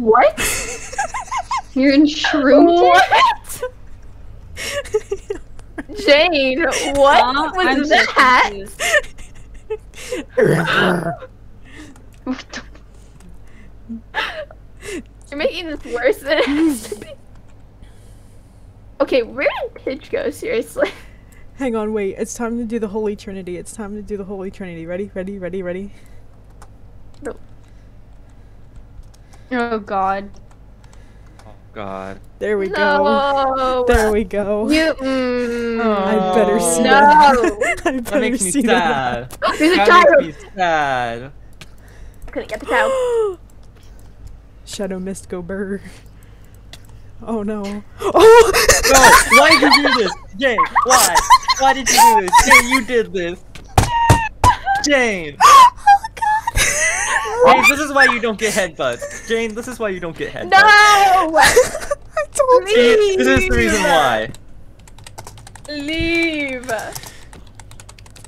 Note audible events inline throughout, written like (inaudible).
What? (laughs) You're in shroom. What? (laughs) Jane, what Huh? was I'm that? (laughs) You're making this worse than it has to be. Okay, where did Pidge go? Seriously. Hang on, wait. It's time to do the Holy Trinity. It's time to do the Holy Trinity. Ready? Ready? Ready? Ready? Oh god. Oh God. There we go. There we go. You. (laughs) Mm, I better see No. that. (laughs) I That better makes me see that. sad. (laughs) There's a That child. makes me sad. Couldn't get the child. (gasps) Shadow Mist go burr. Oh no. Oh! No, why did you do this? Jane, why? Why did you do this? Jane, you did this. Jane! Jane, this is why you don't get headbutts. Jane, this is why you don't get headbutts. No. (laughs) I told you. This is the reason why. Leave.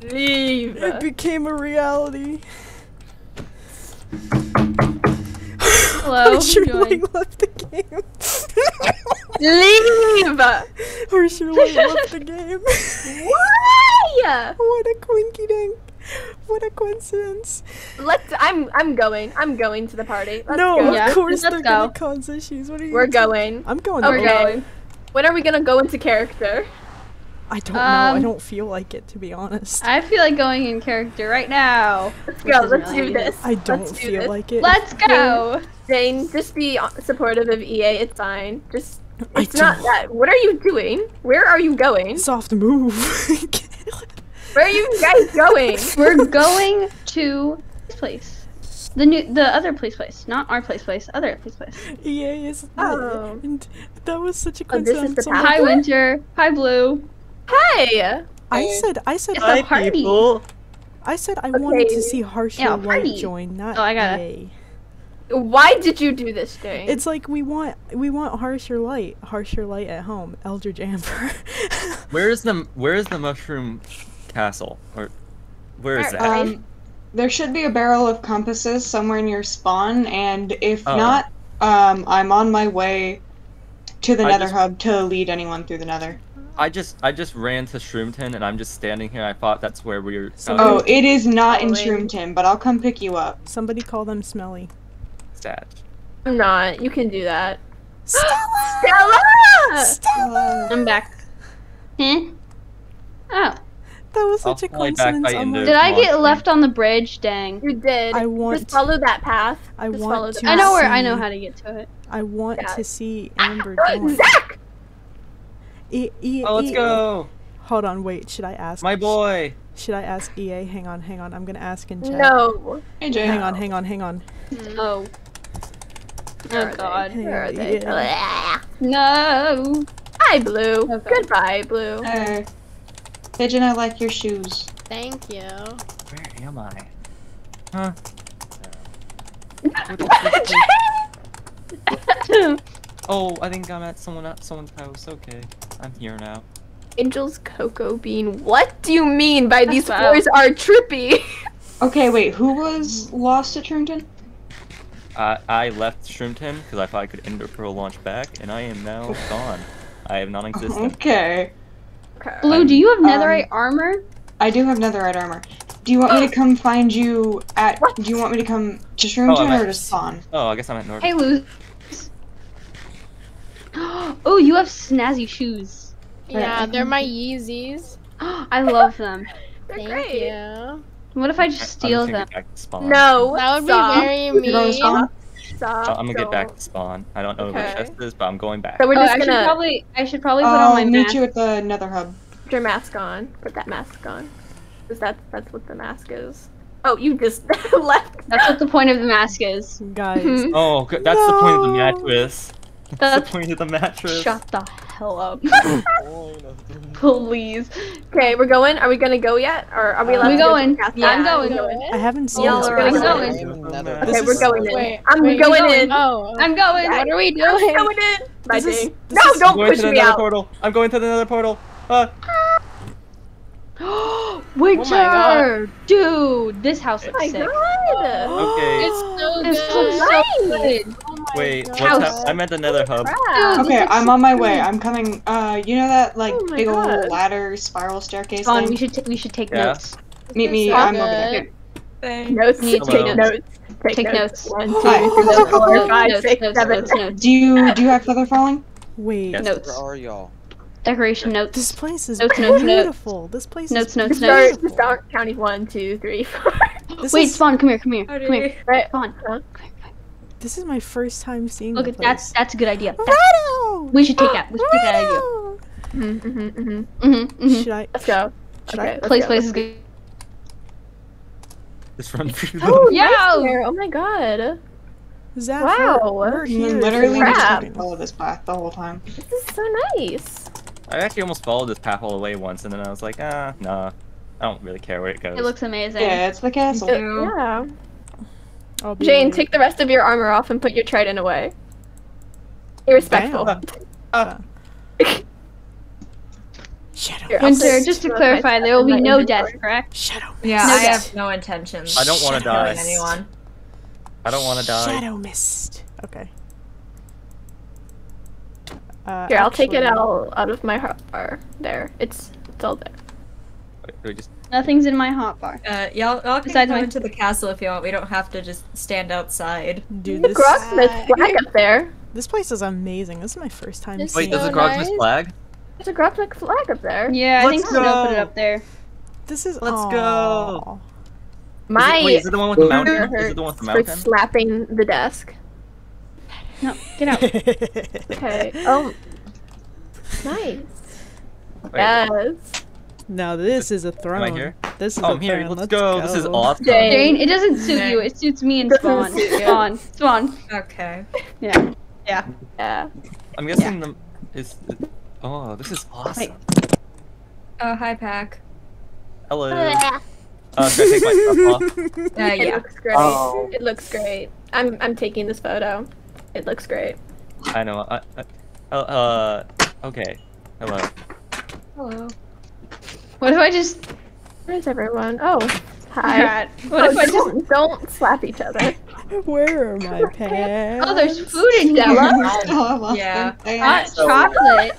Leave. It became a reality. Hello. Harsher join. Light left the game. Leave. Harsher Light left the game. Why? what a quinky dink. (laughs) What a coincidence. Let's. I'm. I'm going. I'm going to the party. Let's no, go. of Yeah, course let's they're gonna go. cause issues. What are you We're gonna. I'm going. Okay. We're going. When are we gonna go into character? I don't know. I Um, don't feel like it to be honest. I feel like going in character right now. Let's go. Let's really do this. I don't do feel this. like it. Let's go. Jane, just be supportive of EA. It's fine. Just. I It's not don't- that. What are you doing? Where are you going? Soft move. (laughs) Where are you guys going? (laughs) We're going to this place. The new, the other place, place, not our place, place, other place, place. EA is. Oh. And that was such a Oh, this is coincidence. the oh so? Hi, Winter. Hi, Blue. Hi. I said. I said. It's I, a party. people. I said I wanted to see Harsher Yeah, Light join, not Oh, I got EA. Why did you do this, thing? It's like we want we want Harsher Light, Harsher Light at home, Eldridge Amber. (laughs) Where is the Where is the mushroom castle? Or where is that? Um, there should be a barrel of compasses somewhere near spawn, and if Oh. not, um, I'm on my way to the I Nether just- Hub to lead anyone through the Nether. I just I just ran to Shroomton and I'm just standing here. I thought that's where we were. So- Oh, it is not in Shroomton, but I'll come pick you up. Somebody call them Smelly. stat. I'm not. You can do that. Stella! (gasps) Stella! Stella! I'm back. Huh? Oh, That was I'll such a fly back coincidence. by Ender. Oh did I get left on the bridge? Dang. You did. I want Just follow that path. I Just want follow to- I know where I know how to get to it. I want Yeah. to see ah, ah, Amber path. join. Zach! E- E- Oh, let's E- go, Hold on, wait. Should I ask? my boy. Should I ask EA? Hang on, hang on. I'm gonna ask in chat. No. Hey, Jay. Hang on, hang on, hang on. Oh. Where Oh are they? God. Where are they? Yeah. No. Hi, Blue. Okay. Goodbye, Blue. Hey. Pigeon, I like your shoes. Thank you. Where am I? Huh? (laughs) Oh, I think I'm at someone at someone's house. Okay, I'm here now. Angel's cocoa bean. What do you mean by these Wow. floors are trippy? Okay, wait, who was lost at Shroomton? Uh, I left Shroomton because I thought I could ender pearl launch back, and I am now (laughs) gone. I am non-existent. Okay. Okay. Blue, do you have Um, netherite armor? I do have netherite armor. Do you want me to (gasps) come find you at. What? Do you want me to come to Oh, Shroomton I'm or to spawn? Oh, I guess I'm at North. Hey, Luz. (gasps) oh, you have snazzy shoes. Yeah, they're my (laughs) Yeezys. I love them. (laughs) They're Thank great. you. What if I I- just steal them? get back to spawn. No. That would stop. be very You going to mean. Spawn? Stop. Oh, I'm gonna get back to spawn. I don't know where Okay. the chest is, but I'm going back. So we're Oh, just I should gonna probably I should probably put I'll on my meet mask. you at the Nether Hub. put your mask on. Put that mask on. Cause that's that's what the mask is. Oh, you just (laughs) left. That's what the point of the mask is. Guys. (laughs) Oh, good. that's the point of the No. mattress. That's (laughs) That's the point of the mattress. shut the hell up. (laughs) (laughs) Please. Okay, we're going. Are we gonna go yet, or are we allowed We to go going. to the Yeah, I'm castle? going. I haven't seen Y'all this are place. going. going. Okay, we're going in. Wait, I'm wait, going going? in. Oh, I'm going. What are we doing? I'm doing? going in. Bye, This is- Jane. this No, is- don't I'm going push to the me nether out. portal. I'm going to the nether portal. Uh, (gasps) Winter, God. dude, this house Oh looks my sick. god! (gasps) Okay. It's so This good. looks so good. My Wait, what's House. hap- I'm at the nether hub. Dude, Okay, I'm on my way. I'm coming. Uh, you know that like Oh big God. old ladder spiral staircase Vaughn, thing? we should t- we should take Yeah. notes. Meet me. so I'm over there. good. Notes. Need to Take take notes. Take, Take notes. notes. One, (laughs) two, Hi. three, four, Notes, (laughs) five, notes, six, notes, seven. notes, notes. Do you do you have feather falling? Wait, Yes. Notes. Where are y'all? Decoration notes. this place is Notes, notes, notes. beautiful. This place Notes, is notes, Just notes. start, beautiful. just start counting one, two, three, four. This Wait, is, Spawn, come here, come here, come here. Right. Spawn. This is my first time seeing Look the at that's that's a good idea. Rado! we should take that. We should take that idea. Mm-hmm, mm-hmm, mm-hmm. Mm-hmm, mm-hmm. Should I? Let's go. Should Okay, I? Place, go. place is good. Just run through the Oh, Yo! nightmare. Oh my god. Zach, Wow. we're, we're here. literally the just follow this path the whole time. This is so nice. I actually almost followed this path all the way once, and then I was like, ah, nah. I don't really care where it goes. It looks amazing. Yeah, it's the castle. Yeah. I'll Jane, late. take the rest of your armor off and put your trident away. Irrespectful. Damn. Shadow. Here, I'll Winter, just to clarify, there will be no death, correct? Shadow. Yeah, No I death. have no intentions I don't wanna die. anyone. I don't want to die. Shadow mist. Okay. Uh, Here, I'll take it actually- out out of my hotbar. There, it's it's all there. Wait, wait, just Nothing's in my hotbar. Uh, y'all, y'all can Besides come my- into the castle if you want. We don't have to just stand outside. Dude, The this, Grogsmith flag up there. this place is amazing. This is my first time This wait. Does so the Grogsmith nice. flag? There's a Grogsmith flag up there. Yeah, I Let's think Snow put it up there. This is Let's aw. go. My is it, wait, is it the one with the mountain? Is it the one with the mountain? for slapping the desk. No, get out. (laughs) Okay. Oh, (laughs) nice. Wait, Yes. Now this is a throne. here? This is Oh, a I'm here. throne. Let's, go. This is awesome. Jane. Jane, it doesn't suit Okay. you. It suits me and Doesn't Spawn. suit. Spawn. Spawn. Okay. Yeah. Yeah. Yeah. I'm guessing the is. Oh, this is awesome. Oh, hi, Pack. Hello. Uh, should I take my stuff off? (laughs) Uh, It looks great. Oh. It looks great. I'm I'm taking this photo. It looks great. I know. I, I, uh, uh, okay. Hello. Hello. What if I just? Where's everyone? Oh, hi. Alright, What Oh, if I just? don't, don't slap each other. (laughs) Where are my pants? (laughs) Oh, there's food in here. Oh, I Yeah. Hot pants. chocolate.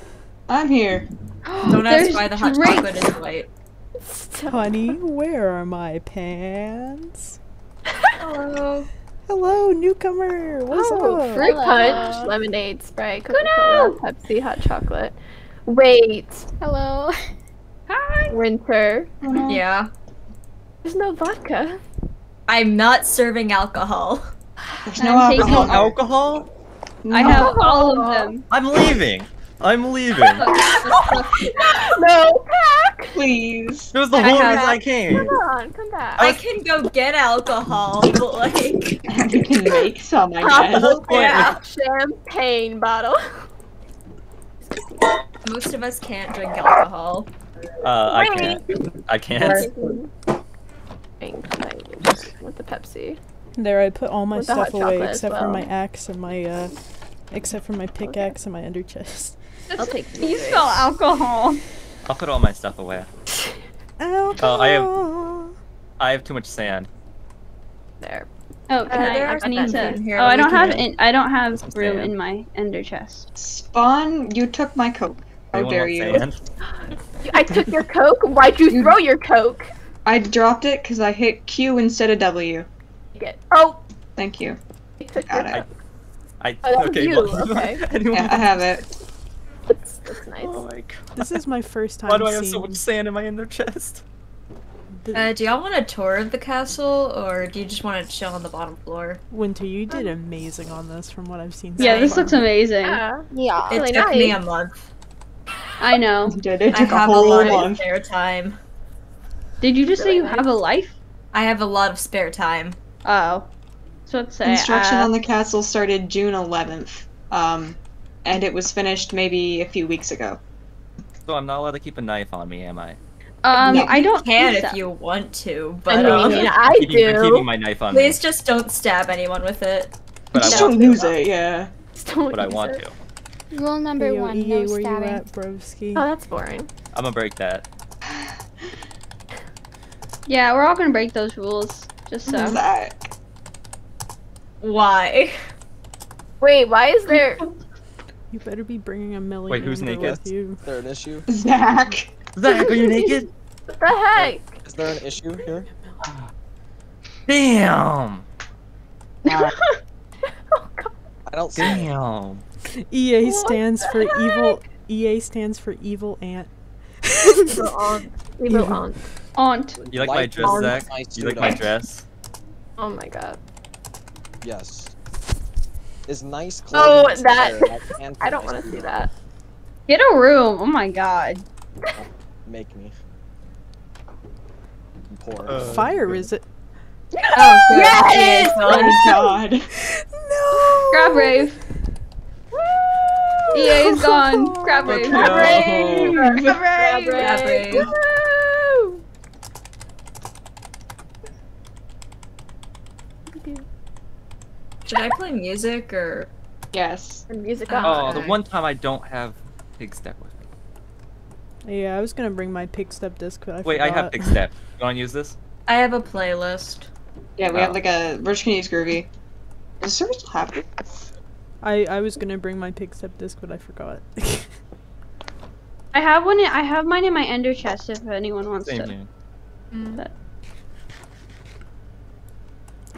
I'm here. (gasps) Don't ask There's why the hot drinks. chocolate is white. Honey, where are my pants? Hello. Hello, newcomer. What's oh, up? fruit Hello. punch, lemonade, Sprite, Coca-Cola, Pepsi, hot chocolate. Wait, Hello. (laughs) Hi. winter. Yeah. There's no vodka. I'm not serving alcohol. There's no I'm alcohol. Alcohol? No. I have all of them. I'm leaving. I'm leaving. (laughs) No, pack. Please. It was the I whole reason I came. Come on, come back. I can go get alcohol, but like, (laughs) you can make some, I Pop guess. whole point yeah, champagne bottle. most of us can't drink alcohol. Uh, I can't. I can't. With the Pepsi. There, I put all my With stuff away chocolate as except for my axe and my uh, except for my pickaxe and my ender chest. (laughs) I'll take You these. spell alcohol. I'll put all my stuff away. Alcohol. I have- I have too much sand. there. Oh, can Uh, I? there I need to. here oh, I don't have. In, I don't have Some room sand. in my ender chest. Spawn, you took my coke. How dare you? I took your coke. Why'd you throw your coke? I dropped it because I hit Q instead of W. Get. Oh, Thank you. I took Got it. I Oh, okay. you, well, okay. (laughs) Yeah, I have it. That's, that's nice. Oh my god. This is my first time. Why do I have so much sand in my ender chest? Uh, do y'all want a tour of the castle, or do you just want to chill on the bottom floor? Winter, you did amazing on this from what I've seen. Yeah, so this far. looks amazing. Yeah. Yeah. It Really took me a nice. month. I know. You did. It I took a have a whole lot of spare time. Did you just say you nice. have a life? I have a lot of spare time. Oh. So let's say. Construction uh, on the castle started June 11th, um, and it was finished maybe a few weeks ago. So I'm not allowed to keep a knife on me, am I? Um, No, I don't Can think if you want to, I but mean, um, I keeping, I'm keeping do. my knife on please me, just don't stab anyone with it. but I Just want don't lose it, yeah. Just don't But I want it. to. Rule number Hey, yo, one: EA, no where you stabbing. at, broski? Oh, that's boring. I'm gonna break that. Yeah, we're all gonna break those rules. Just so. Zach. Why? Wait, why is there? (laughs) You better be bringing a million Wait, who's naked? with you. Is there an issue? Zach. Zach, are you naked? What (laughs) the heck? Is there an issue here? Damn! (laughs) Oh, God. I don't see it. Damn! (laughs) EA What stands for heck? evil. EA stands for evil ant. Evil (laughs) aunt. Evil aunt. Aunt. You like my dress, on Zach? my You like my dress? Oh my god. Yes. Is nice clothes. Oh, that- I, (laughs) I don't want to nice see that. Get a room. Oh my god. Make me. I'm poor. Uh, Fire is it? Oh. Yes! oh my god. No. Grab Rave. EA is gone. Grab Rave. Let's go. Rave. Grab Rave. Grab Rave. Should I play music or? Yes. The music ah, Oh, on. Oh, the one time I don't have Pigstep with me. Yeah, I was gonna bring my Pigstep disc, but I Wait, I have Pigstep. You wanna use this? I have a playlist. Yeah, we Oh. have like a. We're just gonna use Groovy. Does the server still have it? I I was gonna bring my Pigstep disc, but I forgot. (laughs) I have one. in- I have mine in my ender chest. If anyone wants Same to. here. But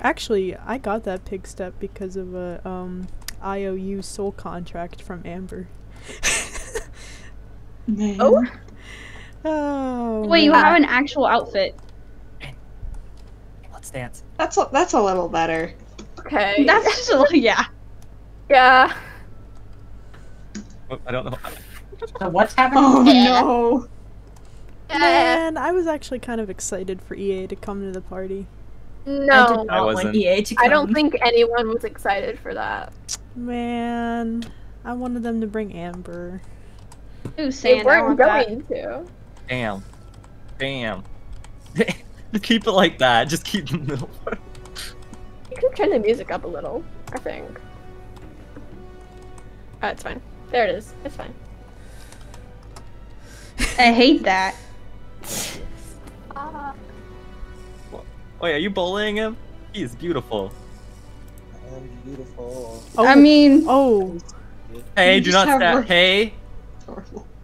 Actually, I got that Pigstep because of a um IOU soul contract from Amber. Oh. Oh. wait, you man. have an actual outfit. Let's dance. That's a, that's a little better. Okay. That's just a little, yeah. Yeah. Oh, I don't know. So (laughs) what's happening? Oh Yeah. no. Man, I was actually kind of excited for EA to come to the party. I No. did I not want wasn't. EA to I don't think anyone was excited for that. Man, I wanted them to bring Amber. Ooh, They sand. I weren't want that. going to. Damn. Damn. Just (laughs) keep it like that. Just keep the middle. You can turn the music up a little, I think. Oh, it's fine. There it is. It's fine. I hate that. Ah. Wait, are you bullying him? He is beautiful. I'm beautiful. Oh, I mean, oh, Hey, You do not stab. work- Hey,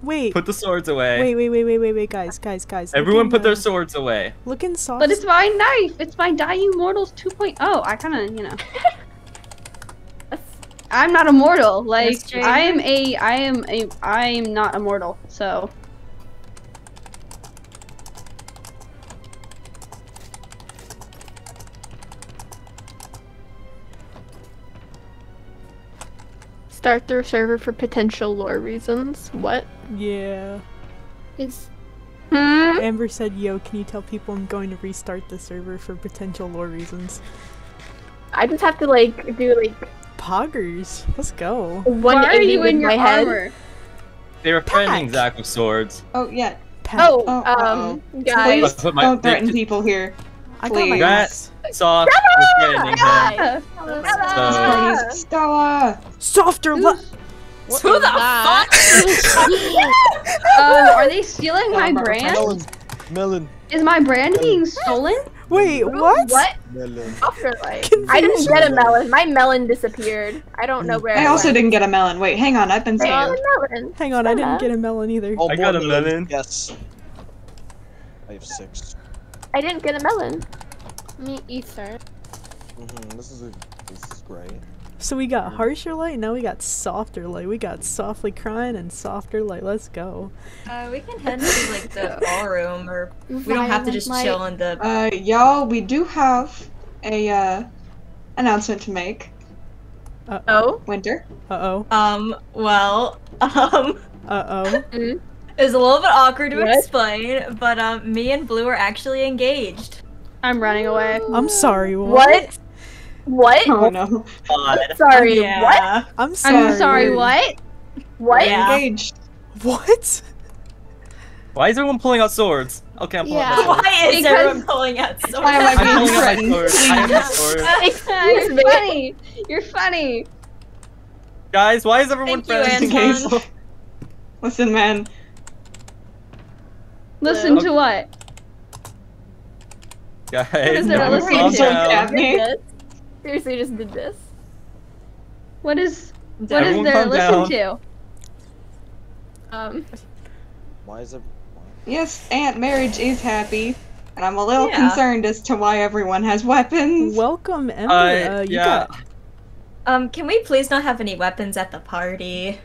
wait, put the swords away. wait, wait, wait, wait, wait, wait, guys, guys, guys. Everyone in put their swords away. Look in soft. but it's my knife. It's my Die You Mortals 2.0. I kind of, you know. (laughs) I'm not immortal. Like I am a, I am a, I am not immortal. So Start their server for potential lore reasons. What? Yeah. Is. Hmm? Amber said, "Yo, can you tell people I'm going to restart the server for potential lore reasons?" I just have to, like, do, like, Poggers, let's go. 180 why are you with in your my head. armor? They were threatening Zach with swords. Oh yeah. Pat, Oh, Oh, um, uh-oh. guys. Please my- don't threaten they- people here. I got my please. That ass. soft was threatening him. Guys. Stella! Stella! Softer le- Who the fuck? Oh, (laughs) are they stealing my brand? Melon. Melon. Is my brand being stolen? Wait, what? What? Melon. Afterlife. I didn't get a melon. My melon disappeared. I don't know where I it also went. didn't get a melon. Wait, hang on. I've been Hey, saying. melon. Hang on, I didn't get a melon either. Oh, I got a melons. melon. Yes. I have six. I didn't get a melon. Me either. hmm This is a. This is great. So we got harsher light, now we got softer light. We got softly crying and softer light. Let's go. Uh, we can head to like the (laughs) ballroom, or we don't have to just chill in the. Uh, y'all, we do have a uh, announcement to make. Uh Oh. Winter. Uh oh. Um. Well. (laughs) Um. Uh oh. It's a little bit awkward to What? explain, but um, me and Blue are actually engaged. I'm running away. I'm sorry. What? What? What? Oh no. God. (laughs) Sorry. What? I'm sorry. I'm sorry. What? What? Yeah. Engaged. What? Why is everyone pulling out swords? Okay, I'm pulling out Yeah. my sword. Why is Because- everyone pulling out swords? Why am I I'm being pulling out my threatened? sword. I have my sword. Excuse (laughs) You're funny. You're funny. Guys, why is everyone Thank you, threatening me? Antoine. Listen, man. Listen Okay. to what? Guys, is there to calm listen to? Seriously, just did this. What is what is Everyone there to listen down. to? Um, Why is it? why- Yes, Aunt Marriage is happy, and I'm a little Yeah. concerned as to why everyone has weapons. Welcome, Ember. Uh, Uh, you yeah. got Um, can we please not have any weapons at the party?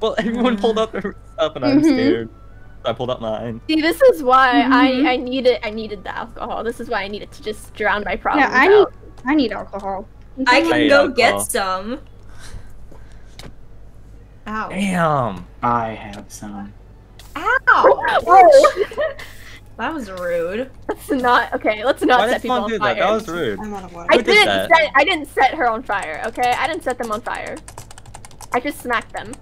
Well, everyone pulled out their stuff, and I'm Mhm. scared. I pulled out mine. see, this is why Mhm. I I needed I needed the alcohol. This is why I needed to just drown my problems Yeah, I need out. I need alcohol. I I can hate go alcohol. get some. Ow. Damn. I have some. Ow! Whoa! (laughs) That was rude. let's not. Okay, let's not Why set people on fire. that? That was rude. I'm out of water. I Who did didn't that? set. I didn't set her on fire. Okay, I didn't set them on fire. I just smacked them.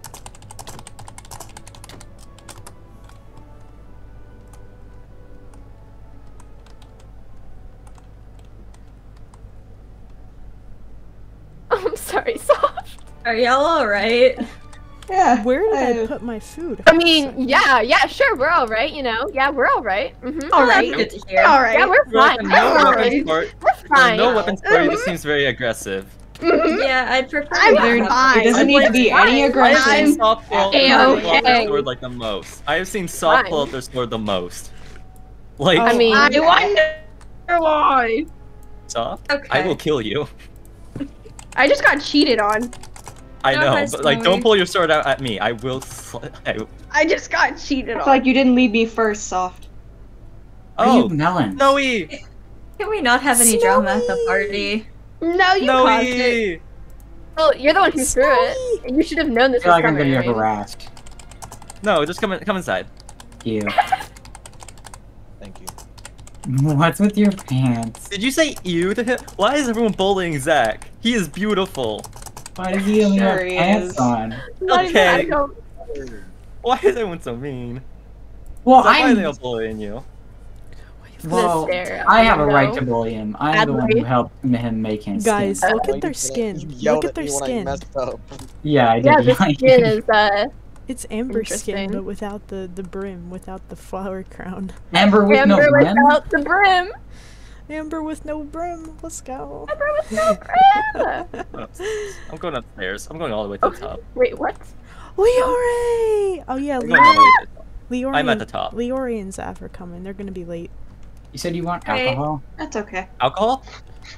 Sorry, (laughs) soft. Are y'all alright? yeah. Where did I uh, put my food? I mean, yeah, yeah, sure, we're all right. You know, yeah, we're all right. Mm-hmm. All right. right, good to hear. All right. Yeah, we're fine. no We're weapons for We're fine. no weapons for you. This seems very aggressive. Yeah, I'd prefer I'm not There- to have fine. It doesn't I'd need to be to- any I have aggression. seen soft pull out A-okay. their sword like the most. I have seen soft Fine. pull their sword the most. Like Oh, I mean, I wonder why. soft. Okay. I will kill you. I just got cheated on. I know, ahead, but like, don't pull your sword out at me. I will. I, I just got cheated I on. like you didn't leave me first, soft. Oh. Are oh, you melon? Snowy, Can we not have any drama at the party? no, you caused it. Snowy. well, you're the one who threw it. You should have known this. I this feel was like I'm coming. gonna I get mean. harassed. No, just come in, come inside. You. Thank you. What's with your pants? Did you say you to him? Why is everyone bullying Zach? He is beautiful. Why does he only Sure have he pants is. on? Not even- I Okay. Why is everyone so mean? Well, Zach, why are they all bullying you? Well, I have a out right to bully him. I'm the one who helped him make his Guys, skin. look at their skin. Look at their me when I skin. Yeah, I did. Yeah, (laughs) the skin is uh It's amber skin, but without the the brim, without the flower crown. Amber with amber no rim. without the brim. Amber with no brim. Let's go. Amber with no brim. (laughs) I'm going upstairs. I'm going all the way to the top. Wait, what? Leore! Oh yeah, I'm going all the way to the top. Leore. I'm at the top. Leore and Zaf are coming. They're gonna be late. You said you want Hey. alcohol? That's okay. Alcohol?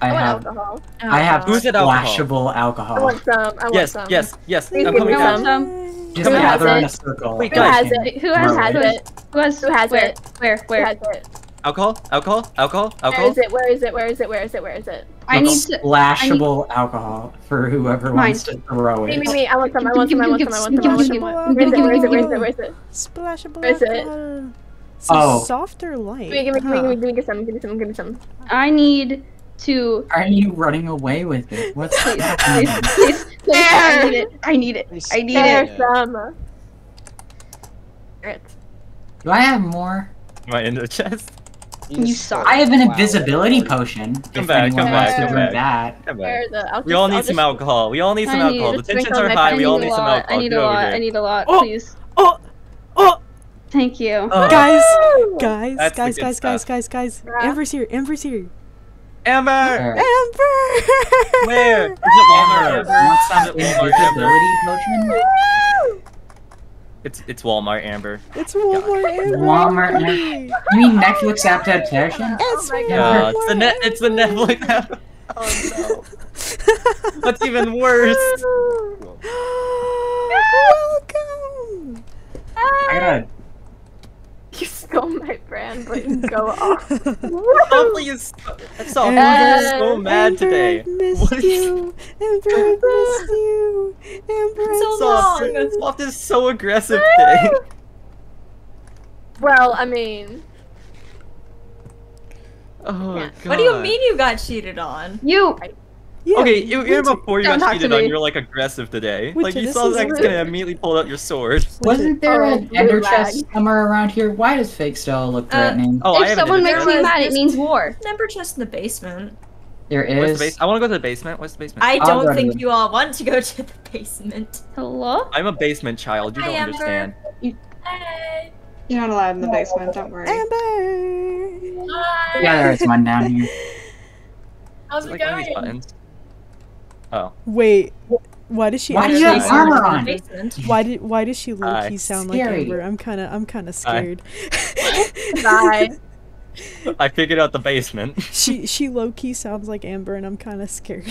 I I have. alcohol. I have Who's it alcohol? splashable I alcohol. want some. I want Yes, some. yes, yes. Please I'm give coming me down. some. Just Who has gather in it? a circle. Wait, Who guys. has it? Who Roll has it. it? Who has, Who has where, it? Where? Who Where? has it? Alcohol? Alcohol? Alcohol? Alcohol? is it? Where is it? Where is it? Where is it? Where is it? I need to. splashable alcohol for whoever Mine. wants to throw it. me, me. I want some. I want some. I want some. I want some. I want some. Where is it? Where is it? Where is it? Where is it? Splashable Where is it? alcohol. So Oh. soft or light? Give me, give me, give me, Huh. give me, give me some. Give me some. Give me some. I need to. Are you running away with it? What's Please, please, happening? please, please. I need it. I need it. I need There's it. some. Carrots. Do I have more? Am I in the chest? You suck. I have an Wow. invisibility potion. Come back, come back, come back. that. Come back. is We all need I'll some just- alcohol. We all need some need alcohol. The tensions are high. We all need need a some lot. alcohol. I need a lot. I need a lot. Oh. Please. Oh, oh, Thank you. Oh. guys, guys, guys, guys, guys, guys, guys. Amber's here. Amber's here. Amber! Amber. Where? (laughs) Is it Walmart? Amber, Amber? want some Is it Walmart, Amber? invisibility potion? It's it's Walmart, Amber. It's Walmart. Amber. Walmart, Amber. You mean Netflix adaptation? It's Oh my Yeah, God. it's the net. It's the Netflix app. (laughs) Oh no. (laughs) That's even worse. (laughs) Welcome. I gotta. You stole my brand, but you go (laughs) off. Hopefully you stop. Stop. Amber, I'm so mad Amber, today. I've missed you. Amber, I've missed you. Amber, I've So Soft, missed you. Soft is so aggressive today. (laughs) Well, I mean, Oh Yeah. god. What do you mean you got cheated on? You. Yeah, Okay, you, even Witcher- before you Don't got talk to cheated on, me. you're like aggressive today. Witcher, like you saw is Zach's rude. gonna immediately pull out your sword. (laughs) Wasn't there Oh, an ender chest somewhere around here? Why does fake style look Uh, threatening? Oh, if have someone makes me mad, it means war. Number chest in the basement. there What's is. the base? I want to go to the basement. What's the basement? I don't think you all want to go to the basement. Hello? I'm a basement child. You Hi, don't Amber. understand. Hey. You're not allowed in the basement, don't worry. Amber. Hi. Yeah, there's one down (laughs) here. How's It's it like one of these going? Buttons. Oh, Wait, why does she? Why do actually you have sound- armor on? Why did why does she low Hi. key sound like Amber? I'm kind of I'm kind of scared. Bye. I figured out the basement. (laughs) she she low key sounds like Amber, and I'm kind of scared.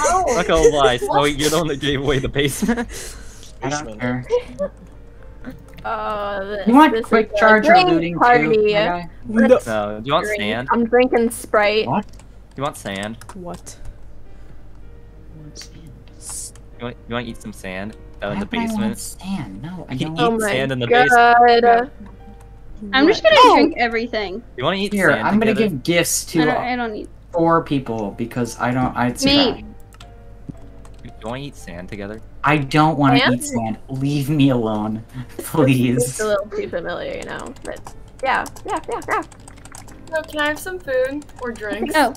Not gonna lie, (laughs) Snowy, you're the one that gave away the basement. (laughs) I don't Basement. care. Uh, this, You want this quick is a charge or drink looting party. too? my no. No, do you want Drink. sand? I'm drinking Sprite. What? You want sand? What? You want, you want to eat some sand out in the would I want basement? Sand? No, I You can don't. Oh eat my sand in the god. basement. I'm just gonna oh. drink everything. You want to eat Here, sand I'm gonna together? give gifts I to don't, I don't need. four people because I don't. I'd Me. survive. You want to eat sand together? I don't want to Sand? eat sand. Leave me alone, (laughs) It's please. a little too familiar, you know. But yeah, yeah, yeah, yeah. So can I have some food or drinks? Oh,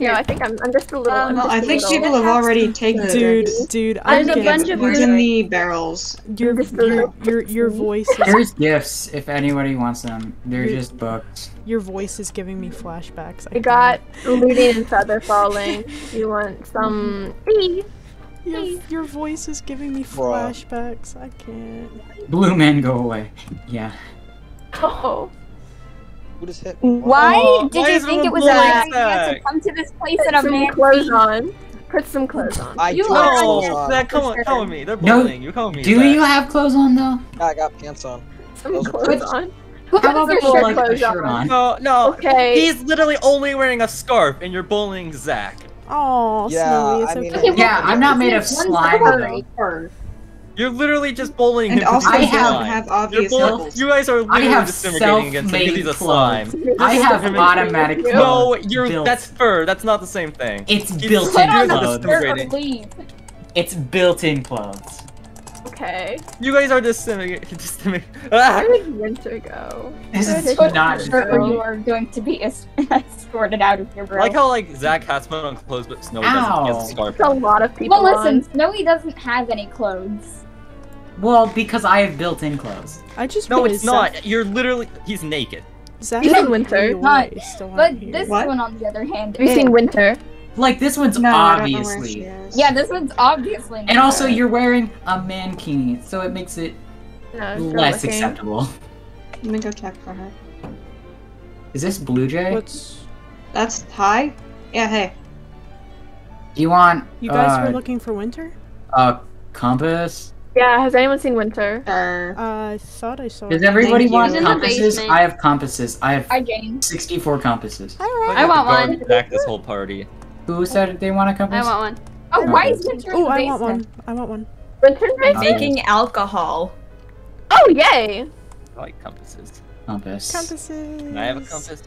Yeah, I think I'm, I'm just a little. I'm Um, Well, just I a think little- people have already taken the Dude, dude, I'm There's a getting bunch of What's in the barrels? your, your, your your voice is, There's gifts if anybody wants them. They're Dude. just books. your voice is giving me flashbacks. I I got looting and (laughs) feather falling. You want some (laughs) tea? your, your voice is giving me flashbacks. I can't. Blue men go away. Yeah. Oh, Who just hit? Why Oh, did why you think it was a blowing good idea to come to this place put in a some man clothes on. Put some clothes on. I You do are have on clothes your- on. Zach, come on, sure. come with me. They're No. bullying you. Come with me. Do Zach. you have clothes on though? I got pants on. Some Those clothes clothes. on. Who How has about their shirt like a clothes shirt on? on? No, no. Okay. He's literally only wearing a scarf, and you're bullying Zach. Oh, Yeah, Snowy, it's I mean, okay. Okay, Yeah, I'm not made of One slime story though. first. You're literally just bullying And him. 'cause also, I he's a don't have- have obvious You're bull- you guys are literally have discriminating against him because he's a slime. I have automatic clothes. No, you're built. that's fur. That's not the same thing. It's built-in Put on you're the clothes. shirt or discriminating. leave. It's built-in clothes. Okay. You guys are discriminating. (laughs) discriminating. Ah! Where did winter go? This Where is did Put not on the or go? you are going to be (laughs) escorted out of here, I like how like Zach has put on clothes, but Snowy doesn't. He has Ow. a scarf. It's a lot of people. well, listen, on. Snowy doesn't have any clothes. Well, because I have built-in clothes. I just No, it's not. You're literally. He's naked. Zach, He's Zach winter. really Not- But here. this What? one, on the other hand, Have you seen winter? Like this one's No, I don't know where obviously. Yeah, this one's obviously. And also, you're wearing a mankini, so it makes it No, less looking. acceptable. Let me go check for her. Is this Blue Jay? What's That's hi. Yeah, hey. Do you want you guys uh, were looking for winter? a compass? Yeah, has anyone seen winter? Sure. Uh, I thought I saw. Does everybody Thank want you. He's compasses? I have compasses. I have Hi, Jane. 64 compasses. I want one. Back this whole party. Who said they want a I compass? I want one. Oh, why is Winter Oh, I want one. I want one. Winter's Okay. basement? Making alcohol. Oh, yay! I like compasses. Compass. Compasses. Can I have a compass?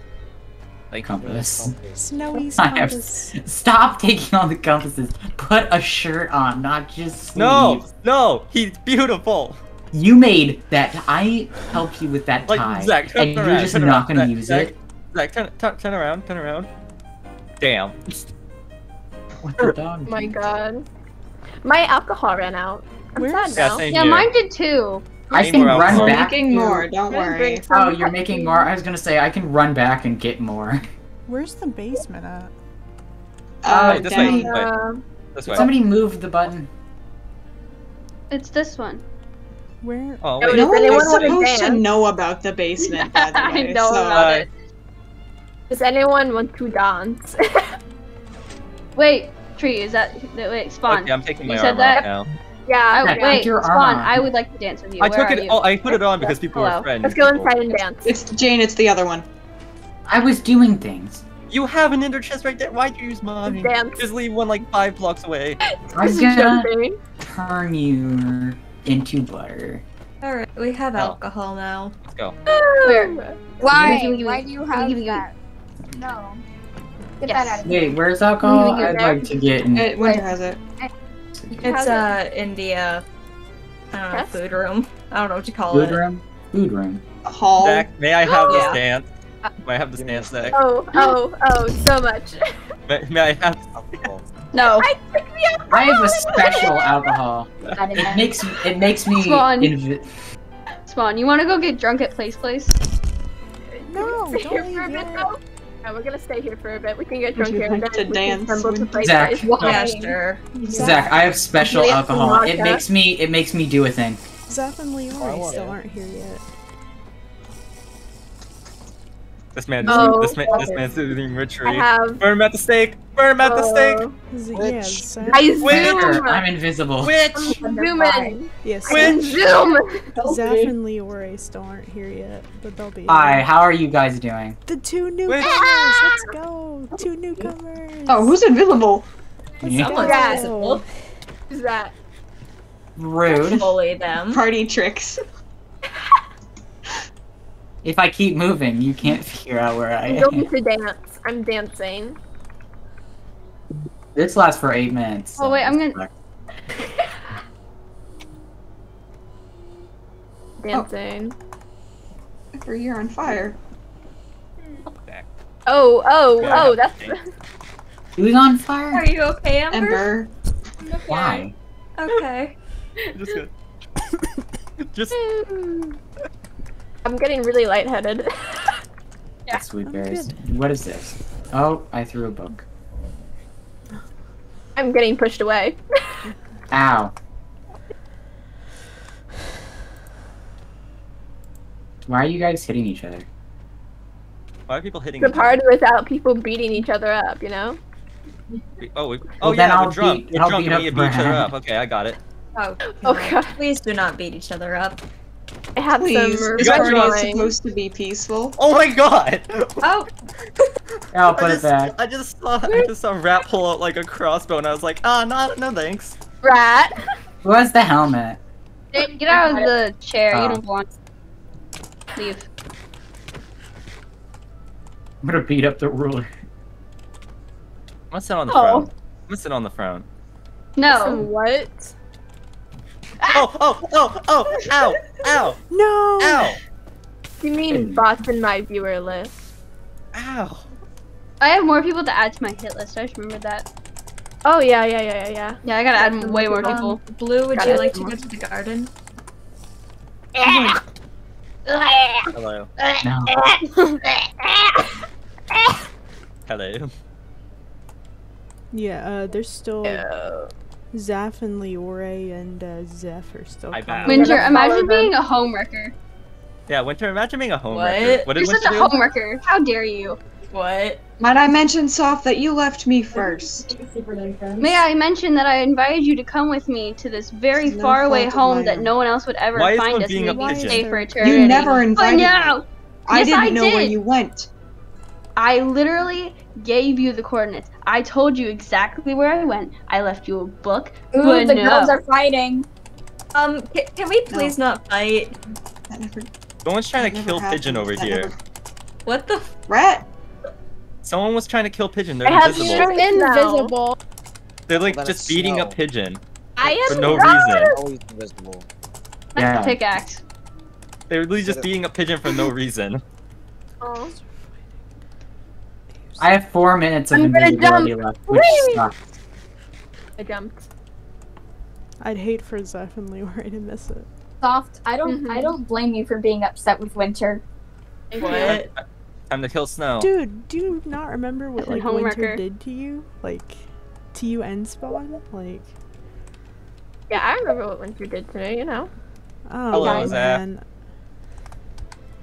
Like Compass. Snowy's (laughs) I have. compass. Stop taking all the compasses. Put a shirt on, not just No, sleeves. no, no, he's beautiful. You made that. I helped you with that Like tie, Zach, turn and you're just not around, gonna Zach, use Zach, it. Zach, turn, turn, turn around, turn around. Damn. What the dog? Oh my god. My alcohol ran out. I'm Where's- sad Yeah, now. same Yeah, mine did too. I can more run alcohol. We're back. making to- more, don't worry. Oh, you're making more. I was gonna say I can run back and get more. Where's the basement at? Uh, Wait, this way. down- Wait. Uh, This way. Somebody move the button. It's this one. Where? Oh, No, wait. No one anyone was wanna supposed to know about the basement, by the (laughs) I way. know so, about it. does anyone want to dance? (laughs) Wait, tree, is that. Wait, Spawn. Okay, I'm taking my You said that? off now. Yeah, Oh, Yeah, wait, put your Spawn, armor. I would like to dance with you. I Where took are it. you? Oh, I put it on because people Hello. were friends. let's go people. inside and dance. It's Jane, it's the other one. I was doing things. You have an ender chest right there. Why'd you use mine? Dance. Just leave one like five blocks away. (laughs) I'm gonna jumping. turn you into butter. Alright, we have Oh. alcohol now. Let's go. Where? Why? Give me, give Why do you have give that? No. Get Yes. that out of here. Wait, where's alcohol? I'd like to get in. Uh, Winter has it. It's uh in the uh I don't know, food room. I don't know what you call Food it. Food room? Food room. Hall. Zach, may I have Yeah. the stance? May I have the stance, Zach? Oh, oh, oh, so much. (laughs) May, may I have? Alcohol. No. I me. I have a special alcohol. It there. makes it makes me Spawn. invi- Spawn, you want to go get drunk at Place Place? No. No, don't leave for a bit, yet. though. No, we're gonna stay here for a bit. We can get drunk here like and to we can dance to Zach. dice. Yeah. Zach, I have special alcohol. It makes me it makes me do a thing. Zeph and oh, I Leori still aren't here yet. This man, Oh, this man, this okay. man's doing I witchery. have. Burn him at the stake. Burn him at the oh. stake. Oh, Witch. Yeah, I Wait. Sure, zoom. I'm invisible. Witch. I'm zooming. Yes, I'm Witch. zoom. Zeph and Leori still aren't here yet, but they'll be. Hi, here. how are you guys doing? The two newcomers. Let's go. Two newcomers. Oh, who's invisible? Let's Someone's go. invisible. Who's that? Rude. Bully them. Party tricks. (laughs) If I keep moving, you can't figure out where I I'm going am. to dance. I'm dancing. This lasts for eight minutes. Oh, wait, I'm gonna- (laughs) Dancing. Oh. For you're on fire. Oh, oh, Yeah, oh, that's. (laughs) okay. Who's on fire? Are you okay, Amber? Ember. Why? Okay. (laughs) Just good. Just hmm. I'm getting really lightheaded. (laughs) Sweet I'm berries. What is this? Oh, I threw a book. I'm getting pushed away. (laughs) Ow. Why are you guys hitting each other? why are people hitting? The each other? party without people beating each other up, you know? We- Oh, we, Well, oh then yeah, I'll we're drunk. beat- we're I'll drunk beat and we beat each other up. Okay, I got it. Oh, Oh. God. Please do not beat each other up. I have Please. some This got party is supposed to be peaceful. Oh my god! Oh, (laughs) I'll I put it just, back. I just saw, I just saw Rat pull out like a crossbow, and I was like, ah, no, no thanks. rat. Who has the helmet? Get get out of the chair. Oh. You don't belong. Leave. I'm gonna beat up the ruler. I'm gonna sit on the Oh. throne. I'm gonna sit on the throne. No. Some what? Oh, oh, oh, oh, ow, ow, No. ow, You mean bots in my viewer list? ow. I have more people to add to my hit list. I just remembered that. Oh yeah, yeah, yeah, yeah, yeah. Yeah, I gotta add way more um, people. Blue, would Got you like to go to the garden? Hello, No. hello. Yeah, uh, there's still No. Zeph and Leore and uh, Zeph are still I coming. bow. Winter, imagine them. being a homewrecker. Yeah, Winter, imagine being a homewrecker. What? What You're did such Winter a do? homewrecker. How dare you? What? Might I mention, Soft, that you left me first? May I mention that I invited you to come with me to this very No far away home that no one else would ever Why is find one us being and a we could pigeon? stay for eternity. You never invited me. no! I Yes, didn't I know where you went. I literally gave you the coordinates. I told you exactly where I went. I left you a book. Ooh, but the no. girls are fighting. Um, can, can we please not fight? Never, No one's trying to kill happened. Pigeon over That here. never- What the? F- Rat? Someone was trying to kill Pigeon. They're I have invisible. They're like Let just it beating snow. up Pigeon I am for no not- reason. Invisible. Yeah. pickaxe. They're literally just beating a Pigeon for no reason. (laughs) Oh. I have four minutes of I'm gonna invisibility left, which Whee! sucks. I jumped. I'd hate for Zeph and Leore to miss it. Soft. I don't. Mhm. I don't blame you for being upset with Winter. what? Time to kill Snow. Dude, do you not remember what That's a like Winter homewrecker. did to you? Like, to you and Spawn? Like, Yeah, I remember what Winter did to me. You know. oh Hello, Zeph.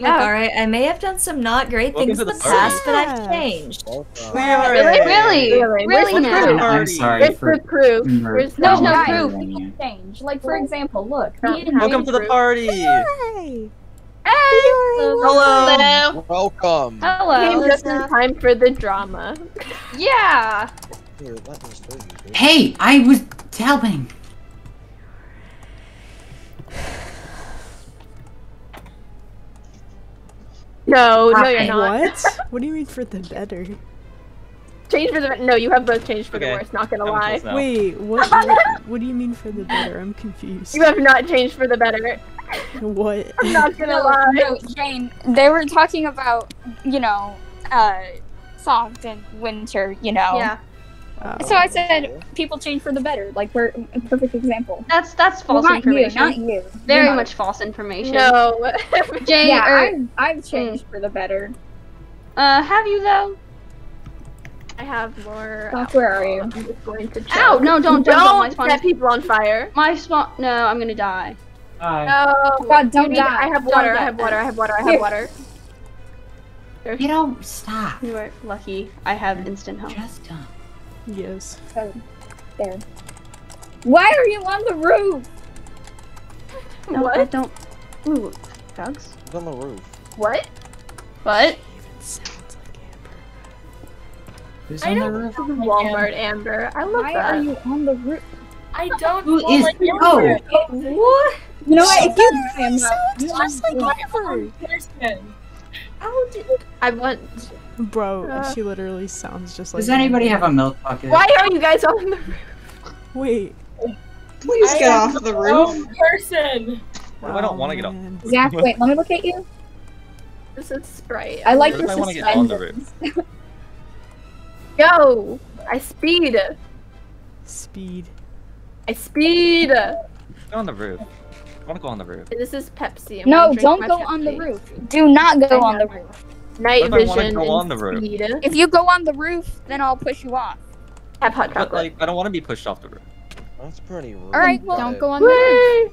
Man. Look, Yeah. alright, I may have done some not great Welcome things in the, the party. past, but I've changed. Welcome. Really? Really? Really? Really Where's the now? proof? I'm sorry Where's for the proof? mer- Where's the There's no Guys, proof. murdering. Change. Like for example, look. Don't Me and Welcome to the Proof. party. Hey! Hey! Hello. Welcome. Hello. Came just in time for the drama. Yeah. Here, let me show you. dude. Hey, I was helping. No, no, you're not. What? (laughs) what do you mean for the better? Change for the no. You have both changed for the Okay. worst. Not gonna Time to lie. kill Wait, (laughs) what, what? What do you mean for the better? I'm confused. You have not changed for the better. What? (laughs) I'm not gonna No, lie. no, Jane. They were talking about you know, uh, soft and winter. You know. Yeah. Oh. So I said people change for the better. Like we're a perfect example. That's that's Well, false not you, information. not you. Very not- much false information. No. (laughs) Jay, Yeah, or I've, I've changed for the better. Uh, have you though? I have more. Doc, where are you? I'm just going to check. Ow! No, don't, don't, don't. My spawn. set people on fire. My spawn. No, I'm gonna die. Hi. No. God, don't die. I have water. I have water. I have water. I have water. You don't stop. You are lucky. I have instant health. Just don't. Yes. Oh, there. Why are you on the roof? (laughs) No, I What? don't. Ooh, dogs. It's on the roof. What? What? Sounds like Amber. Who's I on the roof? this is Walmart, Amber. I love Why that. are you on the roof? I don't Who feel is- like oh. Amber. What? You know what? If you am Just like Amber. Person. How did I want? Bro, Uh. she literally sounds just like Does anybody Amber. have a milk bucket? Why are you guys on the roof? Wait. Please I get off the the roof. wrong person. What if I don't want to get on? man. Zach, wait, let me look at you. This is Sprite. I like What if your I want to get on the suspenders. roof? Go! I speed. Speed. I speed. Go on the roof. I want to go on the roof. This is Pepsi. I'm No, don't my go on the roof. Do not go on the roof. Night What if I vision go on the roof? If you go on the roof, then I'll push you off. Have hot But like, I don't want to be pushed off the roof. That's pretty rude. Alright, well, don't go on the roof.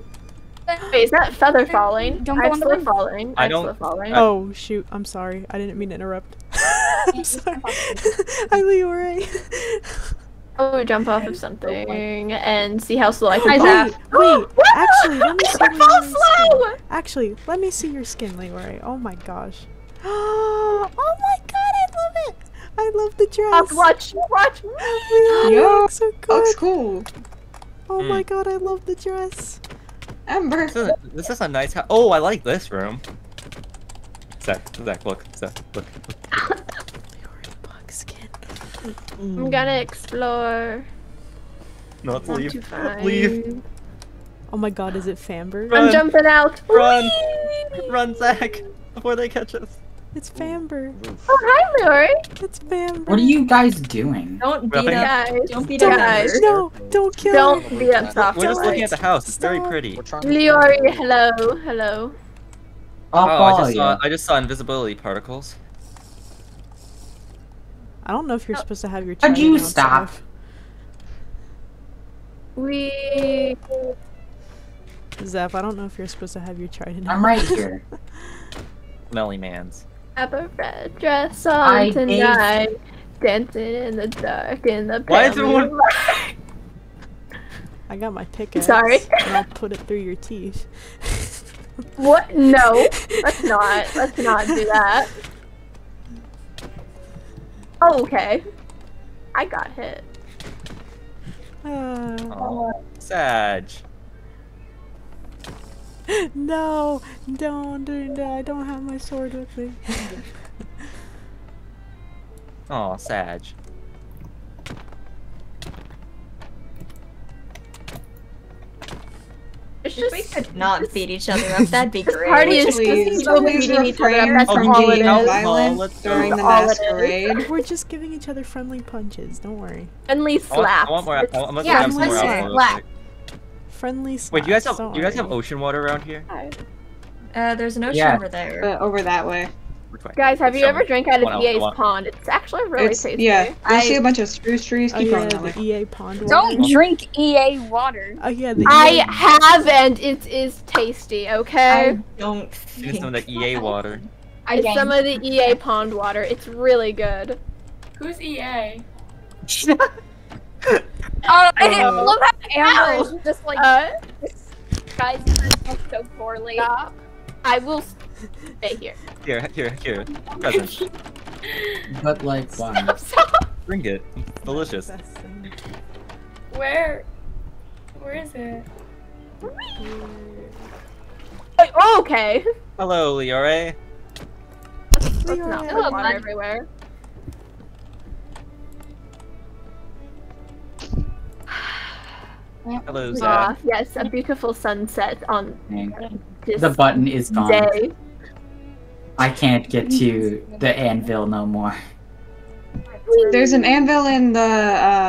Wait, is that feather falling? Don't go I'm on the roof. falling. I don't- falling. Oh shoot! I'm sorry. I didn't mean to interrupt. (laughs) I'm sorry. (laughs) Hi, Leore. (laughs) Oh, jump off of something and see how slow I can Zach. (gasps) fall. Wait, (gasps) actually, let me see I fall your skin. Actually, let me see your skin, Leore. Oh my gosh. (gasps) oh my god, I love it. I love the dress. Watch, watch, watch. Leore, you Yo, look so Looks cool. Oh my Mm. god, I love the dress. Ember. This is, a, this is a nice house. Oh, I like this room. Zach, Zach, look, Zach, look. (laughs) Leore, bug skin. I'm gonna explore. No, let's leave. to (laughs) Leave. Oh my god, is it Famber? Run. I'm jumping out. Run. Whee! Run, Zach, before they catch us. It's Famber. Oh, hi, Lori. It's Famber. What are you guys doing? Don't beat Nothing. up. Guys, Don't beat Don't, Guys. No, don't kill don't her. be up soft. We're just looking at the house. It's very pretty. We're trying to Leori, hello, hello. I'll Oh, I follow just you. saw. I just saw invisibility particles. I don't know if you're supposed to have your. Could you Chinatown stop? stuff. We Zeph, I don't know if you're supposed to have your trident. I'm right here. (laughs) Smelly man's. have a red dress I on tonight, dancing in the dark in the Why is pale everyone- (laughs) I got my pickaxe. Sorry. And I'll (laughs) put it through your teeth. What? No, let's not. Let's not do that. Oh, okay. I got hit. Ah. Oh, Sag. (laughs) no, don't do that. I don't have my sword with me. (laughs) Oh, Sag. It's If we just could not beat each other up, that'd be great. party is Please, just people please beating each other up. That's all it being is. out- violence during the All it is. masquerade. We're just giving each other friendly punches. Don't worry. Friendly I want, slaps. I want more. I It's- want, I'm gonna Yeah, have some more slap. Friendly slaps. Wait, you guys have you guys have ocean water around here? Uh, there's an ocean Yeah. over there. Uh, over that way. Which? Guys, have you Show ever drank out of EA's pond? It's actually really It's, tasty. yeah, you'll I- see a bunch of spruce trees. Oh Keep yeah, going that way. EA pond. water. Don't drink EA water. Oh yeah, the I EA. have, and it is tasty. Okay, I don't Use think. some of the EA water. I it's some of the EA pond water. It's really good. Who's EA? (laughs) Oh, I didn't Uh, love how Amber is just like Uh, disguising herself so poorly. stop. I will stay here. Here, here, here. Present. (laughs) But like, why? (laughs) Stop, stop. Bring it. It's delicious. Where? Where is it? Wait, oh, okay. Hello, Leore. Let's not Leora. (sighs) Hello, water bud. everywhere. Hello, Zach. Yes, a beautiful sunset on Dang. this The button is gone. day. I can't get to the anvil no more. There's an anvil in the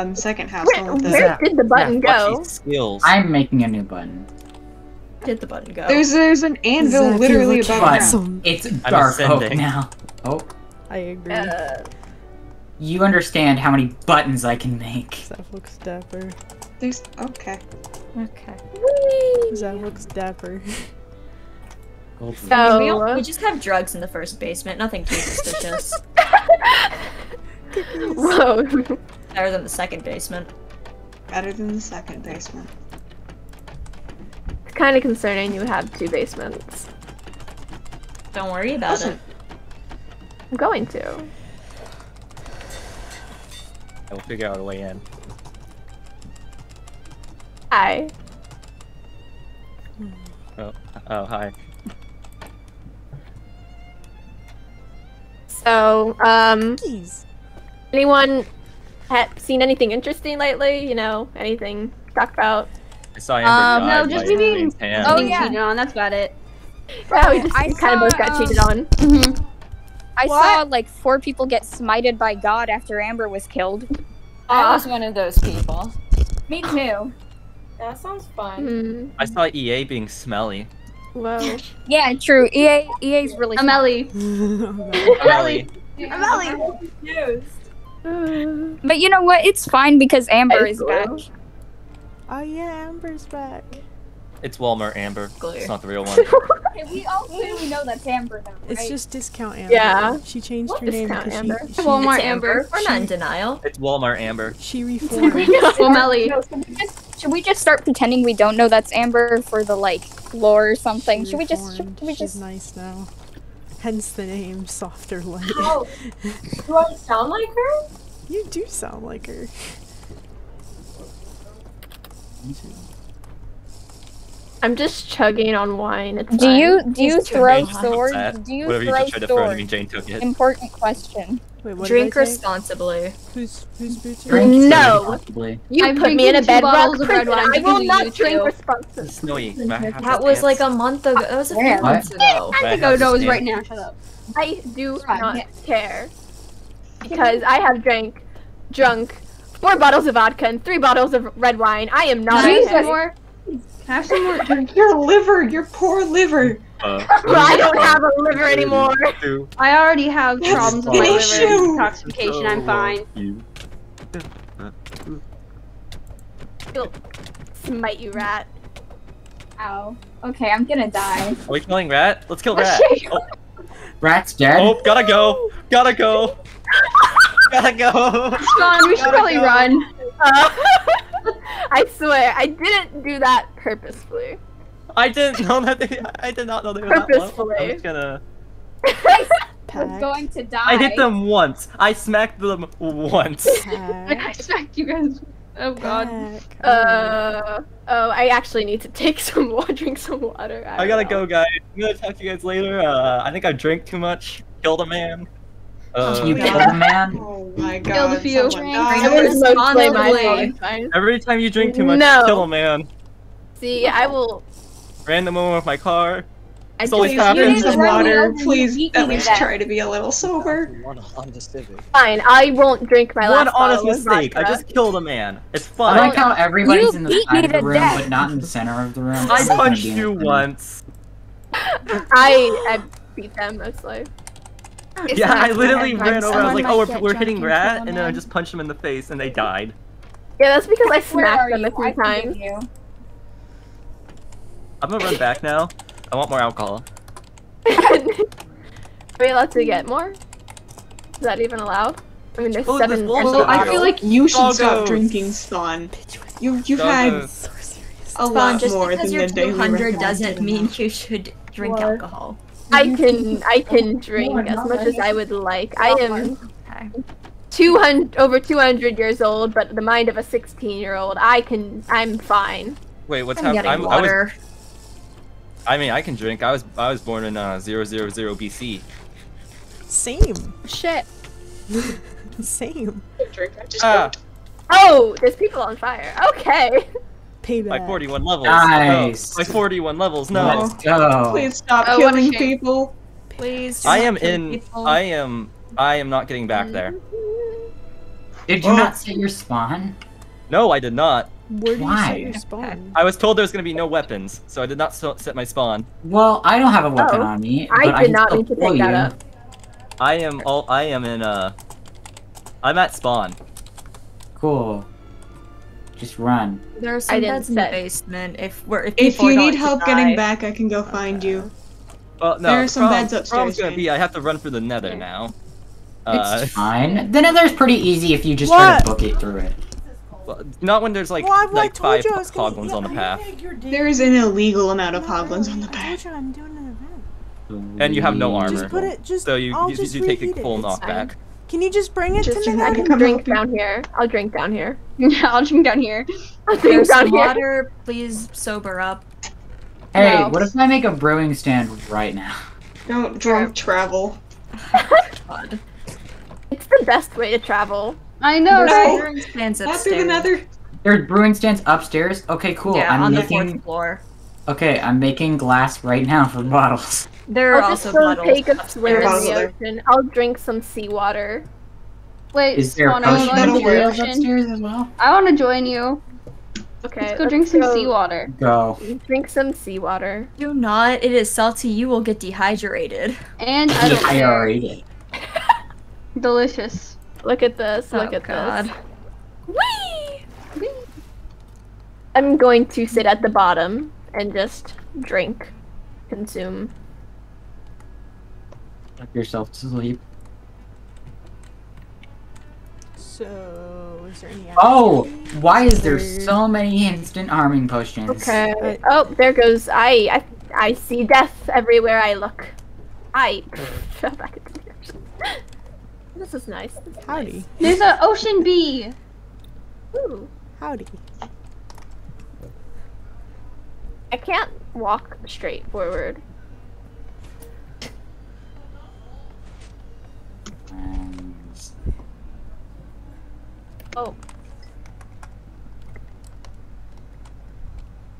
um, second house. Where, the- where did the button go? Skills. I'm making a new button. Did the button go? There's there's an anvil Zach, literally you're above looking. Awesome. It's dark oak now. Oh, I agree. Uh, You understand how many buttons I can make. That looks dapper. There's okay. Okay. That looks dapper. (laughs) Oh, so we, all- uh, we just have drugs in the first basement. Nothing too suspicious. (laughs) whoa. Better than the second basement. Better than the second basement. it's kind of concerning you have two basements. Don't worry about Listen, I'm going to. I will figure out a way in. Hi. Oh, oh, hi. So, um, Keys. anyone ha- seen anything interesting lately? You know, anything to talk about? I saw Amber Um, no, just me being- James Ham. Oh, yeah. cheated on, that's about it. (laughs) Oh, we just I kind of both saw, got um, cheated on. Mm-hmm. I What? saw like four people get smited by God after Amber was killed. I was one of those people. Me too. That sounds fun. Hmm. I saw EA being smelly. Whoa. Yeah, true. EA EA's really I'm Ellie. Smelly. I'm Ellie. I'm confused. But you know what? It's fine because Amber is back. Oh yeah, Amber's back. It's Walmart Amber. Clear. It's not the real (laughs) one. Okay, we all clearly know that's Amber though, It's just discount Amber. Yeah. She changed What her name discount because Amber? she, she, Walmart It's Amber. We're not in denial. It's Walmart Amber. she (laughs) reformed. I'm Should we, just, should we just start pretending we don't know that's Amber for the like lore or something? She Should we just reformed. should we She's just nice now. Hence the name Softer Light. Oh, do I sound like her? you do sound like her. I'm just chugging on wine. It's do fine. you do you throw swords? That- Do you Whatever you throw just tried to throw at swords? Jane took it. Important question. Wait, what Drink did I say? responsibly. Who's who's boots? Drink No. responsibly. You I'm put me in a drinking two bedrock of red prison. wine I will not drink two. responsibly. Snowy. may I have That was like a month ago. That was a few Yeah. months ago. May I I have go this right now. Shut up. I do Right, not care because I have drank, drunk four bottles of vodka and three bottles of red wine. I am not Can I have some more? Have some more. Your liver, your poor liver. Uh, I don't have a liver anymore. I already have That's problems with my liver issue. intoxication. I'm fine. You. Smite you, rat. Ow. Okay, I'm gonna die. Are we killing Rat? Let's kill (laughs) Rat. Oh, (laughs) Rat's dead. oh, gotta go. Gotta go. (laughs) gotta go. Sean, we should probably run. Uh, I swear, I didn't do that purposefully. I didn't (laughs) know that they. I did not know they were that low. Purposefully. I'm just gonna. (laughs) We're going to die. I hit them once. I smacked them once. (laughs) I Pack. smacked you guys. Oh god. Pack. Uh oh, I actually need to take some water, drink some water. I don't gotta know. go, guys. I'm gonna talk to you guys later. Uh, I think I drank too much. Killed a man. Uh, you killed a man. Oh my Killed god. a few. someone Drink It died. was mostly my Responsibly. fault. it's fine. every time you drink too much, No. kill a man. See, I will. Ran them over with my car. I It's always just- happened. Drink some water. Please at least to try to be a little sober. One Honda Civic. Fine, I won't drink my One last honest bottle of mistake. I just killed a man. It's fine. I like how everybody's You in the beat side of the room, death. but not in the center of the room. I punched you once. (laughs) I I beat them mostly. It's Yeah, I literally ran over. I was like, "Oh, we're, we're hitting rat," and then I just punched them in the face, and they died. Yeah, that's because I smacked them a few I forgive times. You. I'm gonna run back now. I want more alcohol. (laughs) Are we allowed to get more? Is that even allowed? I mean, there's Oh, seven. there's Well, I feel like you should stop drinking, Spawn. You you've had Doggos. So serious. a lot just more because than you're 200 doesn't mean you should drink What? alcohol. I can I can drink as much as I would like. I am Okay. 200 over 200 years old, but the mind of a 16 year old. I can I'm fine. Wait, what's I'm happening? getting I was. Water. I mean, I can drink. I was. I was born in uh 000 BC. Same. Shit. (laughs) Same. Drink, I just Ah, Oh, there's people on fire. Okay. Payback. by 41 levels. Nice. No, by 41 levels. No. Let's go. Please stop Oh, killing people. Please. I am in. people. I am. I am not getting back there. Did you Oh. not set your spawn? No, I did not. Where do you Why? set your spawn? I was told there was gonna be no weapons, so I did not so- set my spawn. Well, I don't have a weapon Oh. on me. I but did can not still mean to kill pick that up. I am all. I am in. Uh. I'm at spawn. Cool. Just run. There are some beds in the basement. If we're if, If you need help to getting back, I can go find you. Well, no. There are the some problem- beds upstairs, Problem's gonna be I have to run for the Nether now. Uh, It's fine. The nether's pretty easy if you just try to book it through it. Well, not when there's like well, I've like told five you gonna- hoglins yeah, on the path, had your day- There is an illegal amount of No, hoglins on the I back. told you I'm doing an event. and you have no armor. Just put it. Just. so you I'll you, just you take a reheat it, full knockback. Can you just bring it Just to me? I I can can come drink help down here. I'll drink down here. (laughs) Yeah, I'll drink down here. I'll drink There's down some here. water. Please sober up. Hey, No. what if I make a brewing stand right now? Don't drunk travel. (laughs) Oh, God. It's the best way to travel. I know, No. right? Iron stands Not through the upstairs. nether. There's brewing stands upstairs. Okay, cool. Yeah, I'm on the fourth floor. Okay, I'm making glass right now for bottles. There are I'll just also go bottles take a swim in Bottles the there. ocean. I'll drink some seawater. Wait, Is there Spawn, are you potion going to the materials ocean? upstairs as well? I want to join you. Okay. Let's go drink some go seawater. Go. Drink some seawater. Do not. It is salty. You will get dehydrated. And I don't I care. already did. Delicious. Look at this. Look oh, at God. this. Whee! I'm going to sit at the bottom and just drink, consume. Knock yourself to sleep. So, is there any? Oh, why is there so many instant harming potions? Okay. Oh, there goes. I I I see death everywhere I look. I (laughs) fell back into the ocean. This is nice. This is Howdy. There's an ocean bee. Ooh. Howdy. I can't walk straight forward. Oh.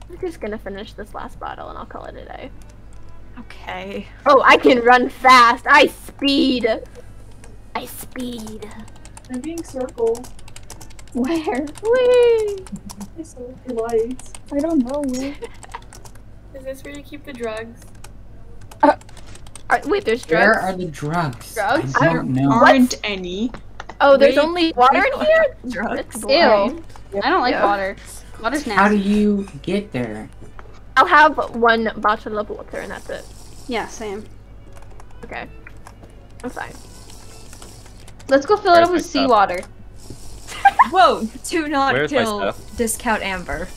I'm just gonna finish this last bottle and I'll call it a day. Okay. Oh, I can run fast. I speed. I speed. I'm being circled. Where? Whee! I saw the lights. I don't know. Where. (laughs) Is this where you keep the drugs? Uh, are- wait, there's drugs? Where are the drugs? Drugs? I don't know. Aren't any. Oh, there's Wait, only water in here. Drugs. Ew. boring. I don't like Yeah. water. Water's How do you get there? I'll have one bottle of water and that's it. Yeah, same. Okay. I'm fine. Let's go fill it up with seawater. (laughs) (laughs) Whoa! Do not Where's kill? Discount Amber.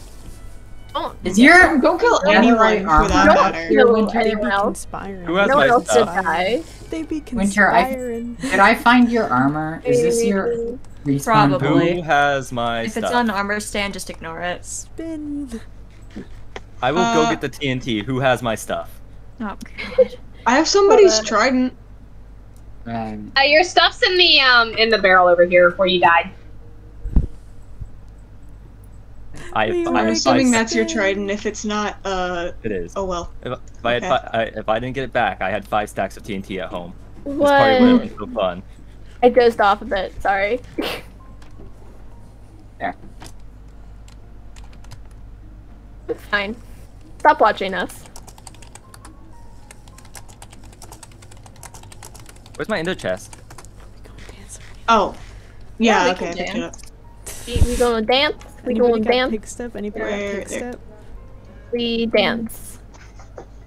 Don't Is your Don't kill anyone for that Don't matter. kill Winter, they be anyone else. conspiring. Who has No my one else should stuff? die. They be Winter, I- did I find your armor? Is this your respawn? Probably. Who has my If stuff? it's on armor stand, just ignore it. Spin. I will go Uh, get the TNT. Who has my stuff? Oh god. I have somebody's Uh, trident. Um, Uh, your stuff's in the um in the barrel over here where you died. I, We I, I'm assuming I- that's your trident. If it's not, uh, it is. oh well. If, if I had fi- I, if I didn't get it back, I had five stacks of TNT at home. This party would What? have been so fun. I dozed off a bit. Sorry. There. It's fine. Stop watching us. Where's my ender chest? Oh. Yeah, we okay. picked it up. We, we gonna dance. We Anybody gonna got dance. Pigstep? Anybody Where- got Pigstep? We dance.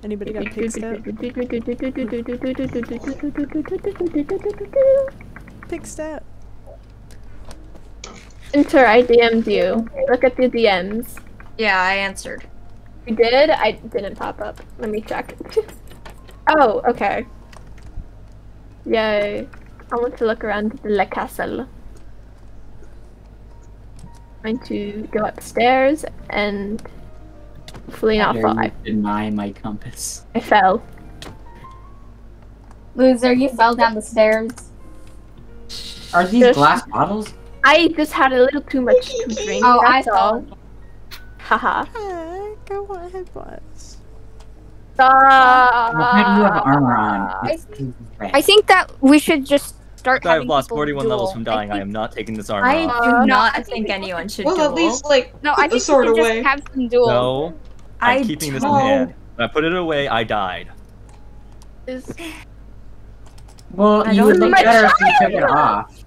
Anybody got Pigstep? Pig step. Enter, I DM'd you. Look at the DMs. Yeah, I answered. You did? I didn't pop up. Let me check. (laughs) oh, okay. Yay. I want to look around the castle. I'm Going to go upstairs and hopefully not fall. I, deny my compass. I fell. Loser, you fell down the stairs. Are these Just- glass bottles? I just had a little too much to drink. Oh, I that's all. fell. Haha. Hey, go on, headbutts. Stop. Well, do you have armor on? I- It's. I think that we should just start I've lost people 41 levels from dying. I, think- am not taking this armor I off. do Uh, not I think think anyone should Well, duel. at least like No, put I the think we sword should away. just have some duels. No, I'm I keeping this in hand. When I put it away, I died. Is- Well, I you would look think- better if you took it off.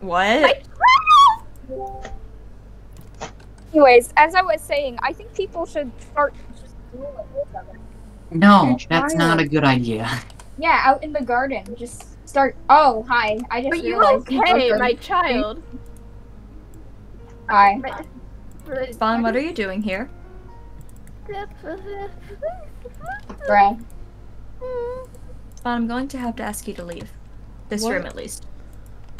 What? Anyways, as I was saying, I think people should start just doing it with them. No, that's not a good idea. Yeah, out in the garden. Just start. Oh, hi. I just Are you realized you okay, my child? Hi. Spawn, what are you doing here? Bruh. Spawn, I'm going to have to ask you to leave. This What? room, at least.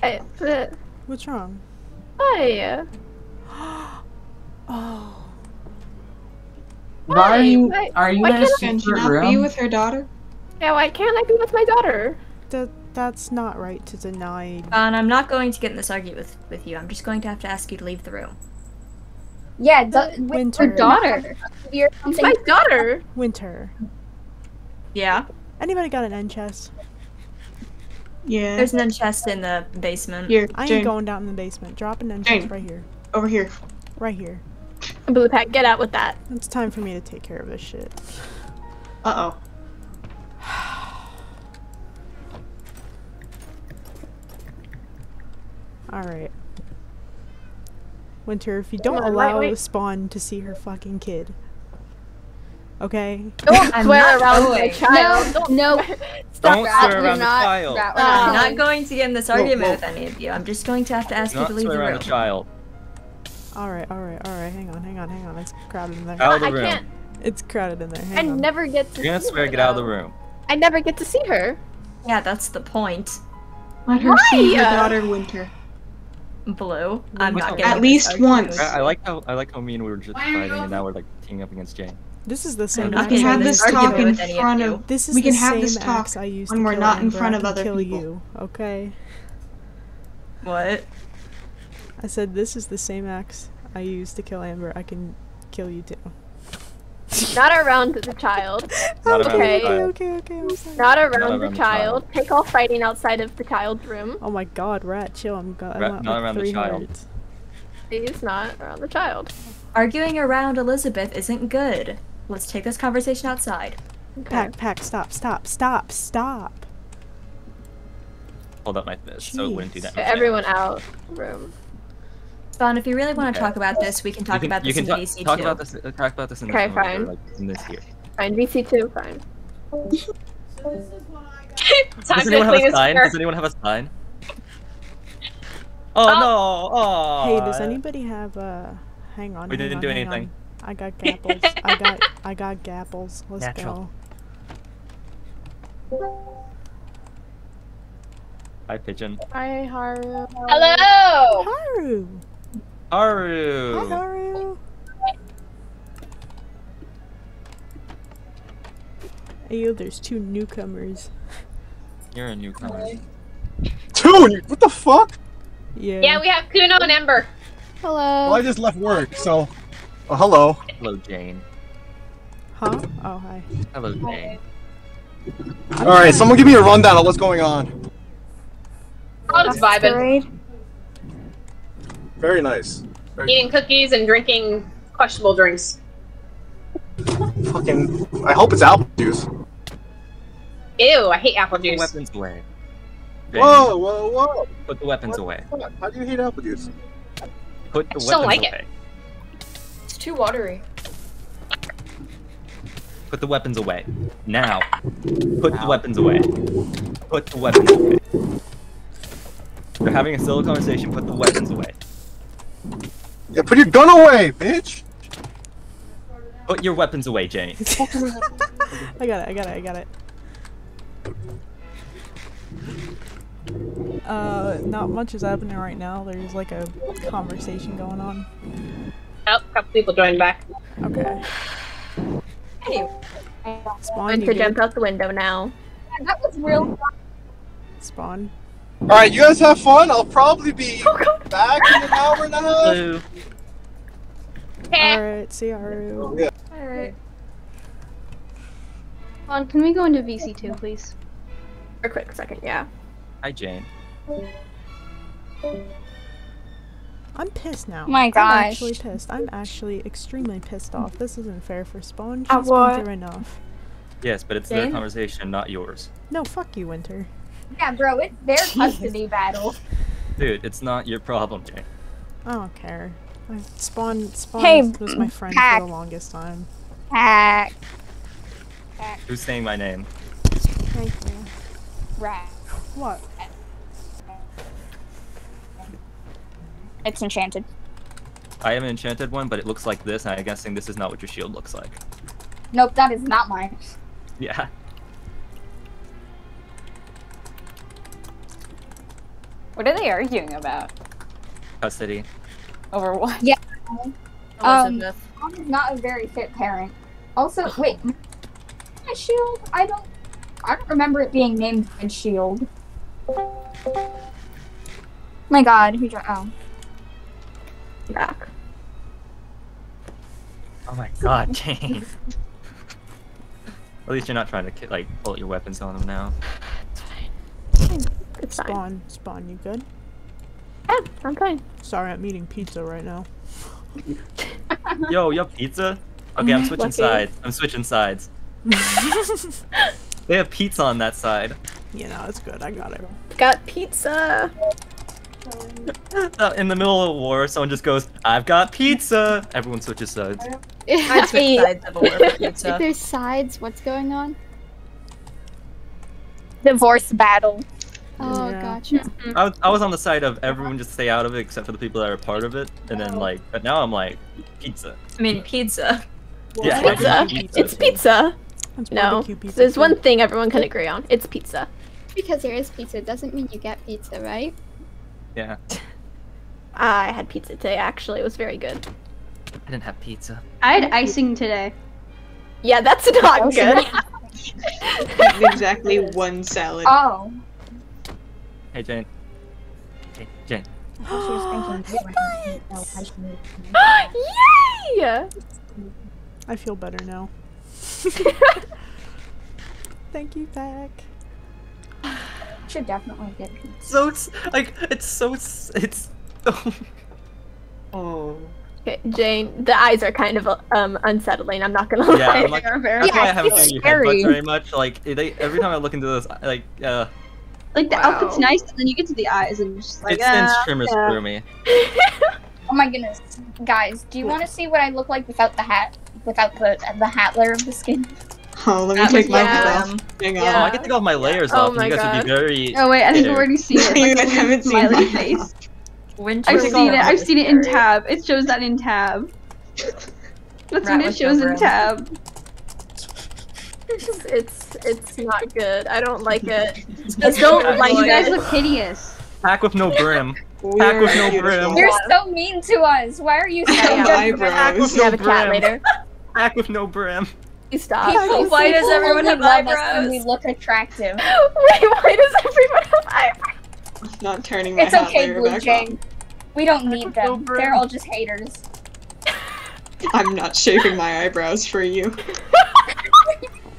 I, uh, What's wrong? hi. (gasps) Oh. Why are you? Why- Are you why in a can't I- Can she not room? be with her daughter? Yeah, why can't I be with my daughter? That that's not right to deny. Spawn, I'm not going to get in this argument with, with you. I'm just going to have to ask you to leave the room. Yeah, the, with Winter. her daughter. You're It's my daughter. Winter. Yeah? Anybody got an end chest? Yeah. There's an end chest in the basement. Here, I ain't going down in the basement. Drop an end Jane. chest right here. over here. Right here. Blue pack, get out with that. It's time for me to take care of this shit. Uh oh. (sighs) Alright. Winter, if you don't on, allow wait. Spawn to see her fucking kid. Okay? Don't (laughs) I'm swear around going. my child. Don't no. Stop Don't that. swear We're around the not- child. that we're I'm not not going to get in this argument whoa. with any of you. I'm just going to have to ask you to leave the room. Not swear around room. the child. Alright, alright, alright. Hang on, hang on, hang on. It's crowded in there. Out of the I room. can't. It's crowded in there. I on. never get to You're gonna see swear, her, get out of the room. I never get to see her. Yeah, that's the point. Let her see her daughter Winter. Blue. I'm What's not up? getting At in this least argument once. I, I like how I like how me and we were just fighting, and now we're like teaming up against Jane. This is the same not We can getting I have in used this to talk kill- in with any of front you. of. This is we the can have same this talk I used when we're not in front of other kill people. you, okay? What? I said this is the same axe I used to kill Amber. I can kill you too. Not around the child. (laughs) Not around Okay. the child. okay, okay, I'm sorry. Not around, around the, the child. Take all fighting outside of the child's room. Oh my god, rat, chill. I'm, go- I'm at not like around the child. hearts. Please, not around the child. Arguing around Elizabeth isn't good. Let's take this conversation outside. Okay. Pack, pack, stop, stop, stop, stop. Hold up my fist so it wouldn't do that. Get everyone out. Room. Spawn, if you really want to Okay. talk about this, we can talk you can, about you this can in ta- VC talk too. about this. Uh, talk about this in this Okay, room, or, fine. like in this here. Fine. VC two. Fine. (laughs) Time Does to anyone have clean a his sign? Does anyone have a sign? Oh, no! Oh. Hey, does anybody have uh hang on. We hang didn't on, do anything. on. I got (laughs) gapples. I got I got gapples. Let's Natural. go. Hi, pigeon. Hi, Haru. Hello. Haru! Haru. Hi Haru! Hey yo, there's two newcomers. You're a newcomer. Dude, what the fuck? Yeah. Yeah, we have Kuno and Ember. Hello. Well, I just left work, so. Oh, hello. Hello, Jane. Huh? Oh hi. Hello, Jane. Alright, someone give me a rundown of what's going on. Oh, just vibing. Very nice. Very Eating cookies and drinking questionable drinks. fucking. I hope it's apple juice. Ew, I hate apple Put the juice. weapons away. Jane, Whoa, whoa, whoa. Put the weapons away. What? How do you hate apple juice? Put the I just don't weapons like it. It's too watery. Put the weapons away. Now. Put the weapons away. Put the weapons away. We're having a civil conversation. Put the weapons away. Yeah, put your gun away, bitch! Put your weapons away, Jane. (laughs) I got it, I got it, I got it. Uh, not much is happening right now. There's like a conversation going on. Oh, a couple people joined back. Okay. Hey, Spawn, Going you to good? jump out the window now. That was real. Spawn. Alright, you guys have fun. I'll probably be (laughs) back in an hour and a half. Blue. Alright, see you, Haru. alright. On, can we go into VC2, please? For a quick second, yeah. Hi, Jane. I'm pissed now. My I'm gosh. actually pissed. I'm actually extremely pissed off. This isn't fair for Spawn. Uh, She's what? been through enough. Yes, but it's their conversation, not yours. No, fuck you, Winter. Yeah, bro, it's their (laughs) custody battle. Dude, it's not your problem, Jay. I don't care. I Spawn Spawn Hey, was my friend Pack. for the longest time. Hack. Who's saying my name? Thank you. Rat. What? It's enchanted. I have an enchanted one, but it looks like this, and I'm guessing this is not what your shield looks like. Nope, that is not mine. Yeah. What are they arguing about? Custody. Over what? Yeah. Um, mom is not a very fit parent. Also, wait, my shield? I don't. I don't remember it being named Red Shield. My God, who? dro- Oh, Back. Oh my god, (laughs) Jane. At least you're not trying to like pull out your weapons on them now. It's fine. Spawn, Spawn, you good? Yeah, I'm fine. Sorry, I'm eating pizza right now. (laughs) Yo, you have pizza? Okay, I'm switching Lucky. sides. I'm switching sides. (laughs) They have pizza on that side. You know, it's good. I got it. Got pizza. (laughs) Uh, in the middle of a war, someone just goes, "I've got pizza." Everyone switches sides. I'd switch sides of a war for pizza. If there's sides, what's going on? divorce battle. Oh, Yeah. gotcha. Mm-hmm. I was, I was on the side of everyone just stay out of it except for the people that are part of it, and then oh. like, but now I'm like, pizza. I mean, pizza. Yeah, Pizza. pizza. It's pizza. That's No. pizza. There's too. one thing everyone can agree on. It's pizza. Because there is pizza doesn't mean you get pizza, right? Yeah, I had pizza today. Actually, it was very good. I didn't have pizza. I had icing today. Yeah, that's not good. (laughs) exactly one salad. Oh, Hey Jane. Hey Jane. (gasps) (gasps) Yay! I feel better now. (laughs) Thank you, Pack. (sighs) should definitely get pizza. So it's like it's so it's. (laughs) oh. Okay, Jane, the eyes are kind of um unsettling. I'm not gonna Yeah, lie. I'm like, that's Yeah, why I haven't (laughs) seen your scary. headbutts very much. Like they, every time I look into this, like uh, Like the Wow. outfit's nice, and then you get to the eyes, and you're just like, it sends ah, trimmers yeah. through me. (laughs) Oh my goodness, guys, do you want to see what I look like without the hat? Without the the hat layer of the skin? Oh, let me That take was my yeah. hat off. Hang Oh, on. I get to go off my layers Oh off, my and you guys would God. be very. Oh wait, I think I've already seen it. (laughs) You guys haven't seen smiley my face. Winter I've seen it. I've seen it in tab. It shows that in tab. (laughs) That's Rat when it shows in brim. tab. It's, (laughs) it's it's not good. I don't like it. (laughs) That's don't like You guys it. look hideous. Pack with no brim. We're Pack with no brim. You're so mean to us. Why are you so I have judgmental? eyebrows. We have a chat brim. later. (laughs) Pack with no brim. Please stop. People, why does everyone have love us eyebrows? when we look attractive. Wait, why does everyone have eyebrows? Not turning my It's hat okay, Blue back Jay. on. We don't need no them. brim. They're all just haters. I'm not shaving my eyebrows for you.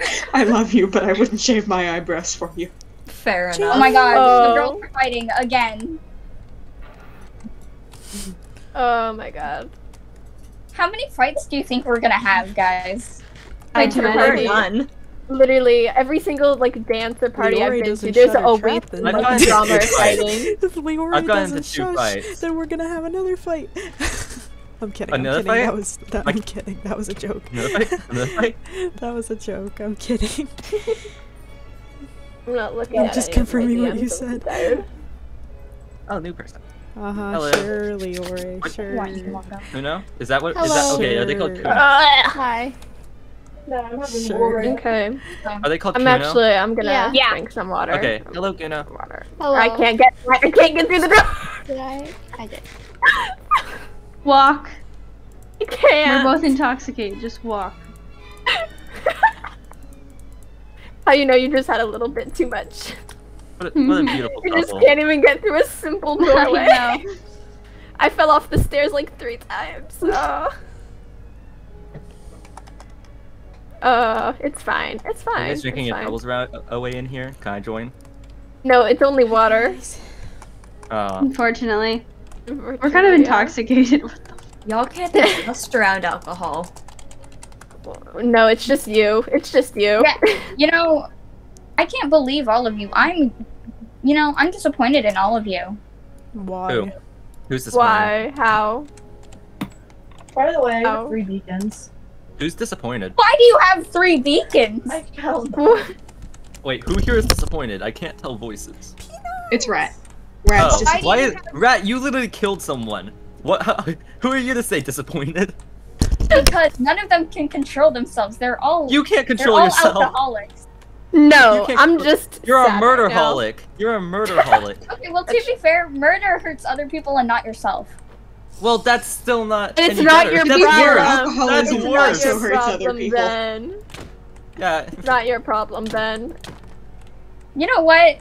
(laughs) I love you, but I wouldn't shave my eyebrows for you. Fair enough. Oh my god, Oh. the girls are fighting again. Oh my god. How many fights do you think we're gonna have, guys? I Like, can the party. party. None. Literally every single like dance or party I've been to, there's shut always trap. I've like gotten into drama or two fights. fighting. (laughs) If Leori I've gotten into doesn't two shush, fights. then we're gonna have another fight. (laughs) I'm kidding. Another I'm kidding. fight? That was that, Like- I'm kidding. That was a joke. Another fight? Another (laughs) fight? that was a joke. I'm kidding. I'm not looking I'm at just any of confirming what DMs, you so said. tired. Oh, new person. Uh huh. Hello. Sure, Leori. What- Sure. Uno? Is that what? Is that Hello. okay? Are they called Sure. Kuno? Hi. Sure. Okay. Are they called I'm Kuno? actually I'm gonna Yeah. Yeah. drink some water. Okay. Hello, Kuno. Water. Hello. I can't get I can't get through the door. Did I? I did. (laughs) Walk. I can't. We're both intoxicated. Just walk. (laughs) How you know you just had a little bit too much? What a, what a beautiful (laughs) You just can't even get through a simple doorway. I know. (laughs) I fell off the stairs like three times. Oh. Uh, it's fine. It's fine. Are fine. you guys drinking it's your fine. doubles route away in here? Can I join? No, it's only water. Uh, Unfortunately, we're kind of Yeah. intoxicated. (laughs) Y'all can't just around alcohol. No, it's just you. It's just you. Yeah, you know, I can't believe all of you. I'm you know, I'm disappointed in all of you. Why? Who? Who's disappointed? Why? How? By the way, I have Oh. three beacons. Who's disappointed? Why do you have three beacons? I killed (laughs) Wait, who here is disappointed? I can't tell voices. It's Rat. Rat's Oh, disappointed. why is Rat? You literally killed someone. What? (laughs) Who are you to say disappointed? Because none of them can control themselves. They're all You can't control they're control all yourself. alcoholics. No, You I'm just. You're a sad right You're a murder murderholic. (laughs) Okay, well to be fair, murder hurts other people and not yourself. well, that's still not. It's any not better. your That's problem. worse. Alcoholism That's It's not worse. your also hurts other problem people. then. Yeah. It's not your problem then. You know what?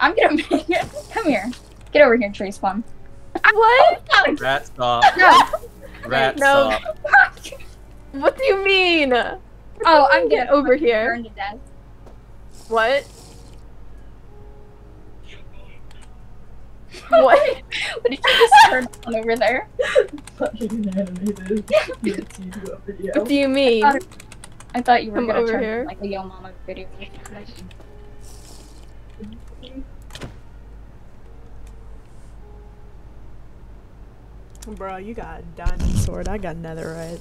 I'm gonna make it. (laughs) Come here. Get over here, tree spawn. What? Rat, stop. (laughs) No. Rat, No. stop. What do you mean? Oh, I'm (laughs) Get gonna over here. burn to death. What? What? what did you just turn on over there? fucking animated. What do you mean? I thought, I thought you were Come gonna over turn here. like a Yo Mama video. Bro, you got a diamond sword. I got netherite.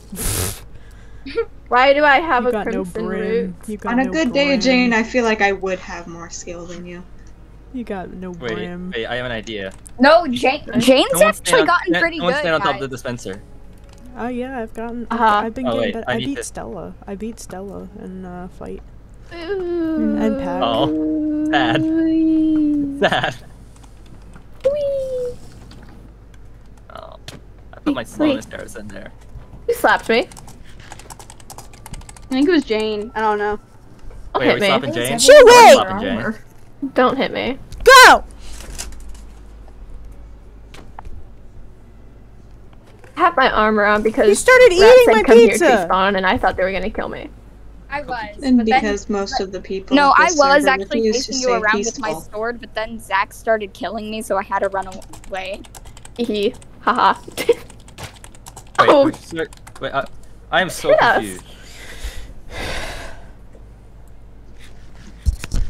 (laughs) Why do I have you a got no crimson brim. root? You got On a no good day. Jane, I feel like I would have more skill than you. You got no Wait, brim. wait, I have an idea. No, Jane. Jane's Someone actually on- gotten pretty someone good. stand on top of the dispenser. Oh yeah, I've gotten. I've, Uh-huh. I've been Oh, getting. wait, I I, beat to- Stella. I beat Stella in uh, fight. Ooh. And Pat. Oh, sad. (laughs) Sad. I put my slowness arrows in there. You slapped me. I think it was Jane. I don't know. Don't Wait, are hit we me. slapping Jane? Shoot We're me! slapping Jane. Don't hit me. Go! I have my armor on because You started Rat eating said, my Come pizza." Here, spawn, and I thought they were gonna kill me. I was. And but then- because most of the people. No, I was actually refuse to chasing you stay around with my sword, but then Zach started killing me, so I had to run away. Hee haha. (laughs) Wait, Oh. wait, sir- wait, I, I am so Hit us. confused.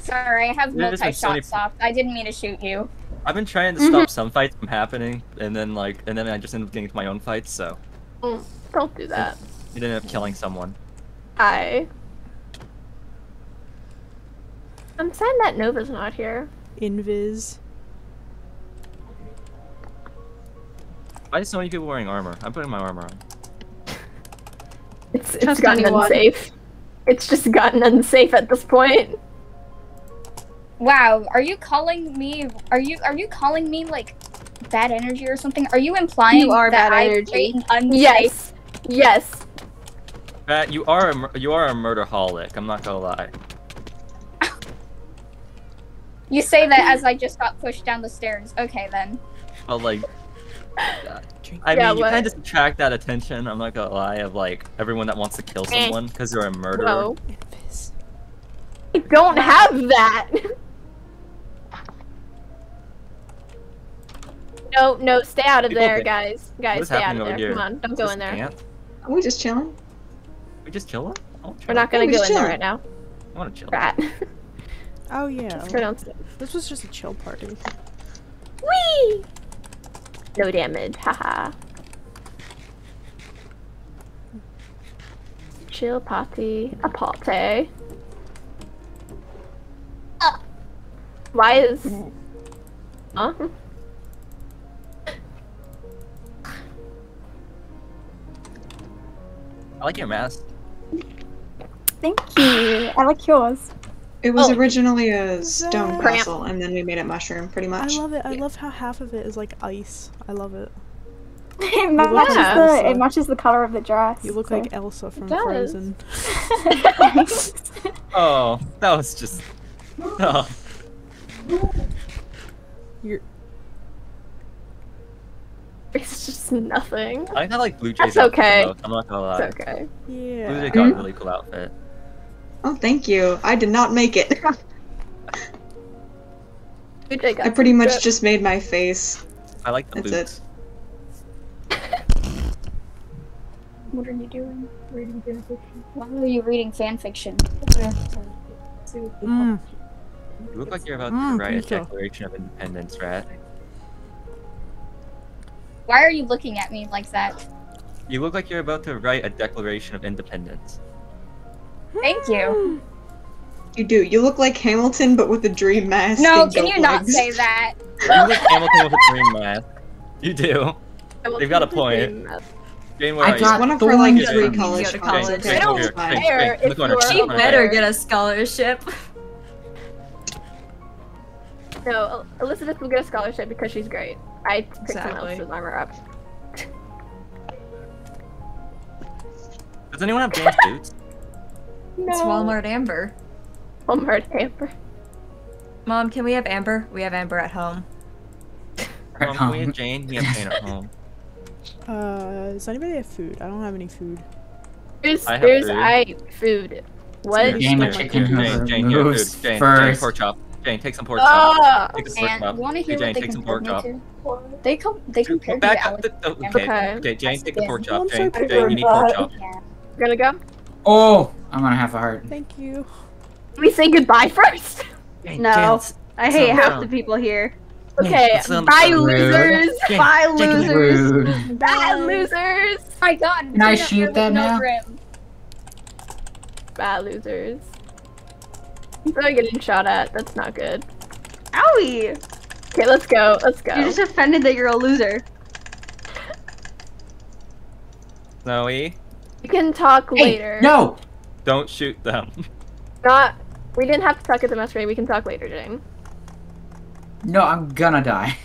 Sorry, I have Yeah, this is multi-shot stopped. I didn't mean to shoot you. I've been trying to Mm-hmm. stop some fights from happening, and then like, and then I just ended up getting to my own fights, so Mm, Don't do that. You ended up killing someone. I. I'm sad that Nova's not here. Invis. Why is so many people wearing armor? I'm putting my armor on. It's it's Trust gotten anyone. unsafe. It's just gotten unsafe at this point. Wow, are you calling me? Are you are you calling me like bad energy or something? Are you implying You are that bad I energy. unsafe? Yes. Yes. Pat, you are a you are a murder murderholic. I'm not gonna lie. (laughs) You say that as I just got pushed down the stairs. Okay then. But like, I Yeah, mean, you what? kind of just attract that attention. I'm not gonna lie of like everyone that wants to kill Eh. someone because you're a murderer. No. I don't have that. No, no, stay out of People there, think- guys. Guys, stay out of there. here? Come on, don't go in there. ant? Are we just chilling? We just chilling? I wanna We're not gonna Yeah, we go just in there right now. I wanna chill. Rat. Oh yeah. Let's go downstairs. This was just a chill party. Whee! No damage, haha. Chill party. A party. Uh, why is. Huh? I like your mask. Thank you. I like yours. It was Oh. originally a stone Cramp. castle, and then we made it mushroom, pretty much. I love it. I love how half of it is like ice. I love it. (laughs) it, look matches like the, it matches the color of the dress. You look so- like Elsa from. Frozen. (laughs) Oh, that was just. Oh, You're It's just nothing. I kinda like Blue Jay's That's outfit the okay. most, I'm not gonna lie. It's okay. Yeah. Blue yeah. Jay got mm-hmm. a really cool outfit. Oh, thank you. I did not make it. (laughs) I pretty much Good. just made my face. I like the That's boots. (laughs) What are you doing? Reading fanfiction. Why are you reading fanfiction? Mm. You look like you're about Mm, to write a pizza. Declaration of Independence, Rat. Why are you looking at me like that? You look like you're about to write a Declaration of Independence. Thank you. You do. You look like Hamilton, but with a dream mask. No, can goat you not say that? (laughs) You look like Hamilton with a dream mask. You do. They've got a point. Jane, where I are you? got One of her like thorns three college Go to college. Okay, I don't over here. Jane, Fine. Jane, in the corner, if in the you She better get a scholarship. No, Elizabeth will get a scholarship because she's great. I picked someone Exactly. else's armor up. Does anyone have Jane's boots? It's Walmart Amber. Walmart Amber. Mom, can we have Amber? We have Amber at home. Um, can we have Jane? We have Jane at (laughs) home. Uh, does anybody have food? I don't have any food. There's, I there's food. I food. What? Game of Oh chicken God. Jane, Jane, here, food. moves Jane, Jane, pork chop. Jane, take some pork Oh, chop. Take some pork And chop. want to Hey, Jane, what they take some pork chop. They com- they Go compared me back to up. The, the, okay. Okay. okay, Jane, take the pork Oh, chop. Jane, Jane, you need pork chop. We're gonna go. Oh, I'm gonna have a heart. Thank you. We say goodbye first. Jane, No. Jane, I hate Sit half down. the people here. Okay, let's sit on the bye losers. Bye, losers. Rude. Bye losers. My God! Can I shoot butter with that no now? brim. Bye losers. They're getting shot at. That's not good. Owie! Okay, let's go. Let's go. You're just offended that you're a loser. Snowy, You can talk Hey, later. no! Don't shoot them. Not. We didn't have to talk at the masquerade. We can talk later, Jane. No, I'm gonna die.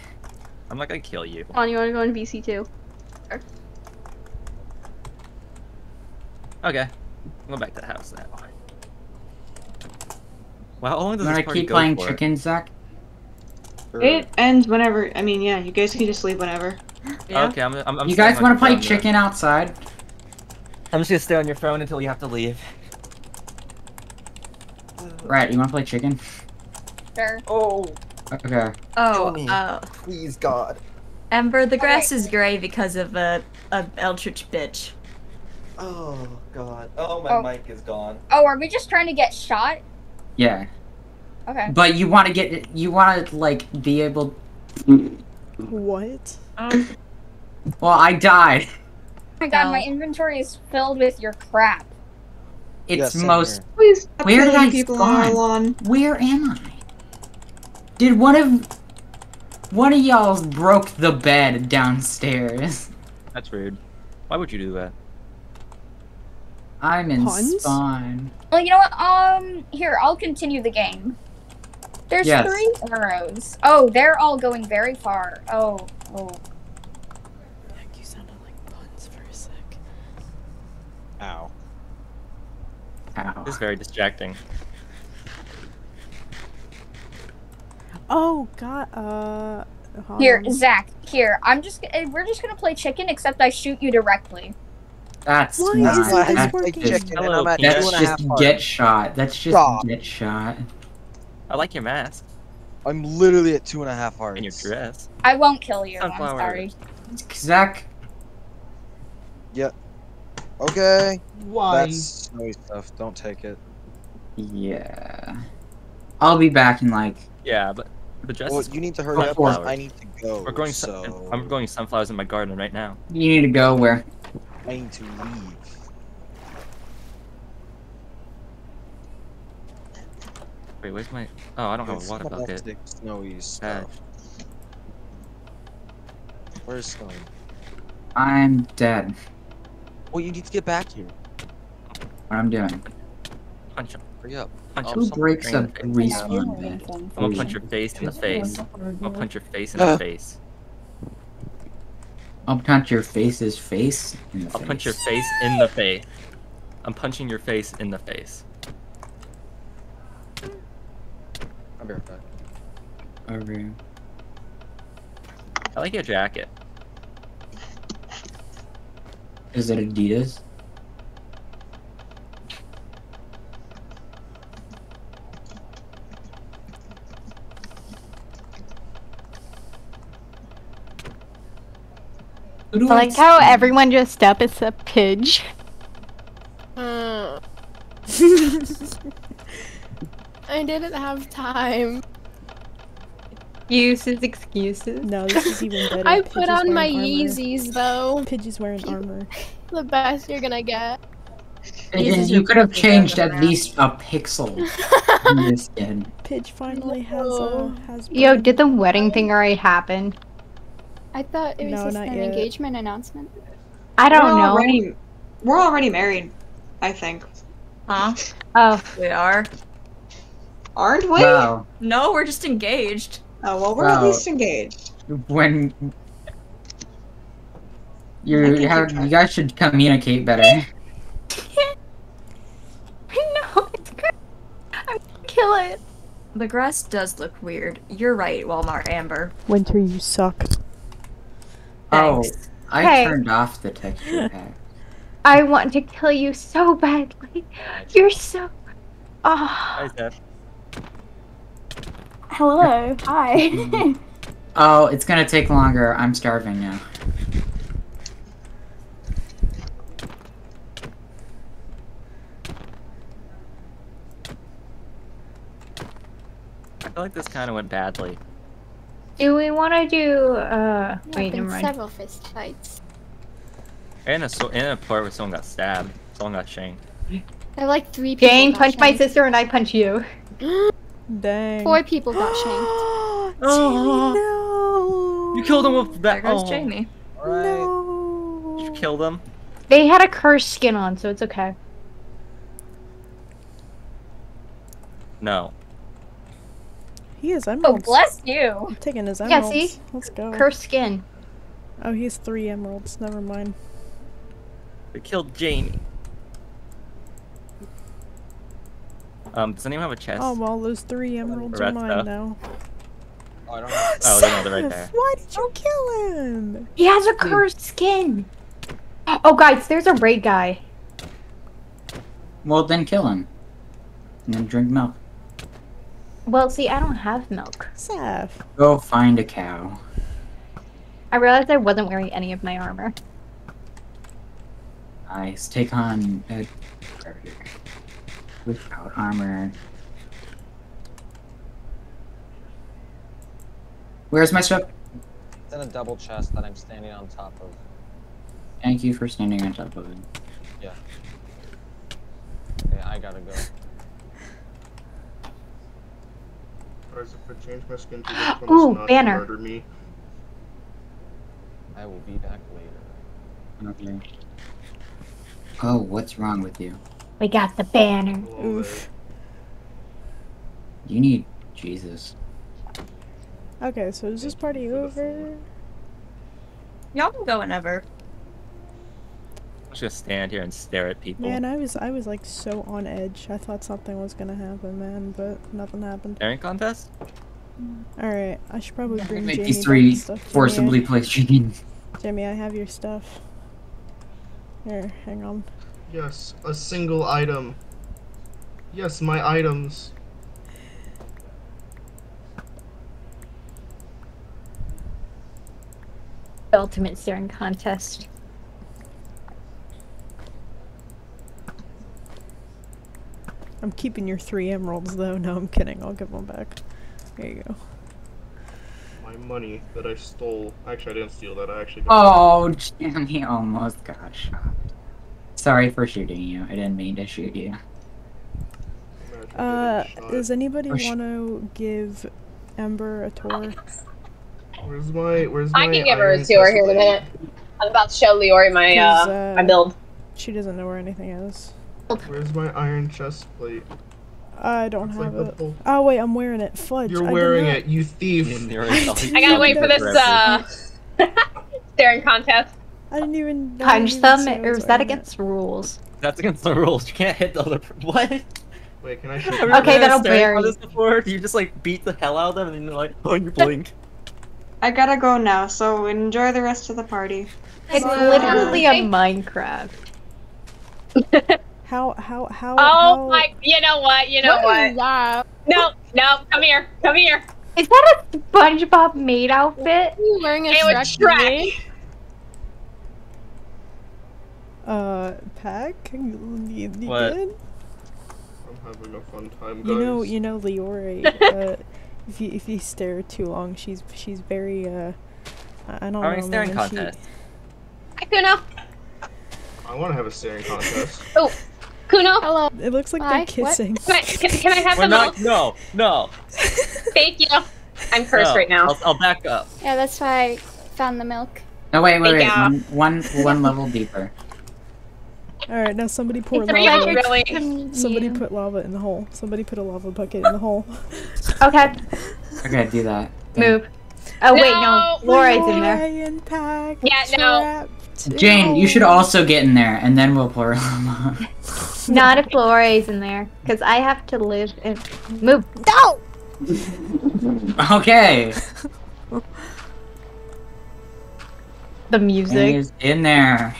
I'm not gonna kill you. Come on, you wanna go in VC too? Okay, go back to the house now. Wow, how long does I'm this gonna keep go playing for? chicken, Zach. It ends whenever. I mean, yeah, you guys can just leave whenever. Yeah. (gasps) Okay, I'm. I'm, I'm You guys wanna play phone then. chicken outside? I'm just gonna stay on your phone until you have to leave. Right, you wanna play chicken? Sure. Oh, Okay. Oh, me. uh, please, God. Ember, the grass is gray because of a, a Eldritch bitch. Oh, God. Oh, my Oh. mic is gone. Oh, are we just trying to get shot? Yeah. Okay. But you wanna get you wanna like be able What? Um, Well, I died. Oh my God, my inventory is filled with your crap. It's Yeah, most here. Where did I people spawn? Where am I? Did one of one of y'all broke the bed downstairs? That's rude. Why would you do that? I'm in Puns? spawn. Well, you know what? Um, here, I'll continue the game. There's Yes. three arrows. Oh, they're all going very far. Oh, oh. Heck, you sounded like puns for a sec. Ow. Ow. This is very distracting. Oh God. Uh. hold Here, on. Zach. Here, I'm just. eh, We're just gonna play chicken, except I shoot you directly. That's Why not. isn't this That's working? just, chicken and Hello, I'm at that's and a half just hearts. get shot. That's just Stop. get shot. I like your mask I'm literally at two and a half hearts. and your dress. I won't kill you. Sunflower. I'm sorry. Zach, Okay. Why? That's snowy stuff. Don't take it. yeah. I'll be back in like. Yeah, but the dress Well, you need to hurry up. Sunflower. I need to go. We're growing. so sun- I'm growing sunflowers in my garden right now. You need to go where? I need to leave. Wait, where's my? Oh, I don't have a water bucket. Domestic snowy Bad. stuff. Where's Snowy? I'm dead. Well, you need to get back here. What I'm doing? Punch him. Hurry up. Punch Oh, him. Who breaks a Drain the face. respawn bed? I'm gonna punch your face in the face. I'm gonna punch your face in the face. I'll punch your face's face in the I'll face. punch your face in the face. I'm punching your face in the face. I'll be right back. Okay. I like your jacket. Is it Adidas? Who do I like how everyone just up is a pidge. Hmm. (laughs) I didn't have time. Excuses, excuses. No, this is even better. (laughs) I Pidgey's put on my wearing armor. Yeezys though. Pidgey's wearing (laughs) armor. The best you're gonna get. And Jesus, you could have changed at that. least a pixel (laughs) in this skin. Pidge finally has a has. Yo, did the wedding thing already happen? I thought it was No, just an yet. engagement announcement. I don't we're know. Already, we're already married, I think. Huh? Oh, We are. Aren't we? Wow. No, we're just engaged. Oh well, we're at least engaged. When you think you have you're guys should communicate better. (laughs) I know. It's good. I'm gonna kill it. The grass does look weird. You're right, Walmart Amber. Winter, you suck. Oh, I Hey. turned off the texture (laughs) pack. I want to kill you so badly. You're so. Oh. Hi, Steph. Hello. Hi. (laughs) Oh, it's gonna take longer. I'm starving now. I feel like this kind of went badly. Do we want to do? Uh, There wait, have never mind. several fist fights. In a so- in a part where someone got stabbed, someone got shanked. There are like three people. Jane got punched my sister, and I punch you. (gasps) (laughs) Dang. Four people got (gasps) shanked. Oh, You killed him with that. There goes oh. Jamie. Did you kill them? They had a cursed skin on, so it's okay. No. He has oh, emeralds. oh, bless you. I'm taking his emeralds. Yeah, emeralds. see? Let's go. Cursed skin. Oh, he has three emeralds. Never mind. We killed Jamie. Um, does anyone have a chest? Oh well, those three emeralds are mine stuff. now. Oh, I don't (gasps) know. Oh, they're they're right Seth, there. Why did you kill him? He has a cursed skin. Oh, guys, there's a raid guy. Well, then kill him. And then drink milk. Well, see, I don't have milk. Seth. Go find a cow. I realized I wasn't wearing any of my armor. Nice. Take on a predator without armor. Where's my stuff? It's in a double chest that I'm standing on top of. Thank you for standing on top of it. Yeah. Okay, I gotta go. Guys, if I change my skin to (gasps) this one, Ooh, it's not banner. to murder me. I will be back later. Okay. Oh, what's wrong with you? We got the banner. Oof. You need Jesus. Okay, so is this party over? Y'all can go whenever. I'm just stand here and stare at people. Man, I was I was like so on edge. I thought something was gonna happen, man, but nothing happened. Staring contest? All right, I should probably bring Make Jamie these back three stuff. Jamie, I- forcibly placed jeans. Jamie, I have your stuff. Here, hang on. Yes, a single item. Yes, my items. Ultimate staring contest. I'm keeping your three emeralds though. No, I'm kidding. I'll give them back. There you go. My money that I stole. Actually, I didn't steal that. I actually. Oh, (laughs) Jimmy almost got shot. Sorry for shooting you. I didn't mean to shoot you. Uh, does anybody sh- want to give Ember a tour? Where's my? Where's my? I can give her a tour here in a minute. I'm about to show Leori my 'Cause, uh, my build. She doesn't know where anything is. Where's my iron chest plate? I don't It's have like it. Oh wait, I'm wearing it. Fudge. You're I did wearing it, you thief. I (laughs) gotta wait for this uh (laughs) staring contest. I didn't even. I Punch even them, or was is that wearing it. against rules? That's against the rules. You can't hit the other. What? Wait, can I (laughs) shoot? Okay, ever that'll stared bury this before? You just like beat the hell out of them and then you're like, oh, you blink? I gotta go now, so enjoy the rest of the party. It's literally a Minecraft. (laughs) How how how? Oh how... my! You know what? You know What what? is that? No, no, come here, come here. Is that a SpongeBob maid outfit? Are you wearing a It was Shrek Shrek. wig? Uh, pack. You, you What? good? I'm having a fun time, guys. You know, you know, Leore. uh, if you if you stare too long, she's she's very uh. I I don't Having know. a staring man, she- contest. Hi, Kuno. I want to have a staring contest. (laughs) Oh, Kuno. Hello. It looks like Hi, they're kissing. Can I, can, can I have We're the not. milk? No, no. Thank you. I'm cursed no. right now. I'll, I'll back up. Yeah, that's why I found the milk. No, wait, wait, wait. Thank One, one, one level deeper. All right, now somebody pour It's lava. really. Somebody put lava in the hole. Somebody put a lava bucket in the hole. Okay, Okay, do that. move. Oh wait, no, No, Laura's in there. Lion pack Yeah, no. Jane, you should also get in there, and then we'll pour (laughs) lava. Not if Laura's in there, because I have to live and move. No. okay. The music. is in there.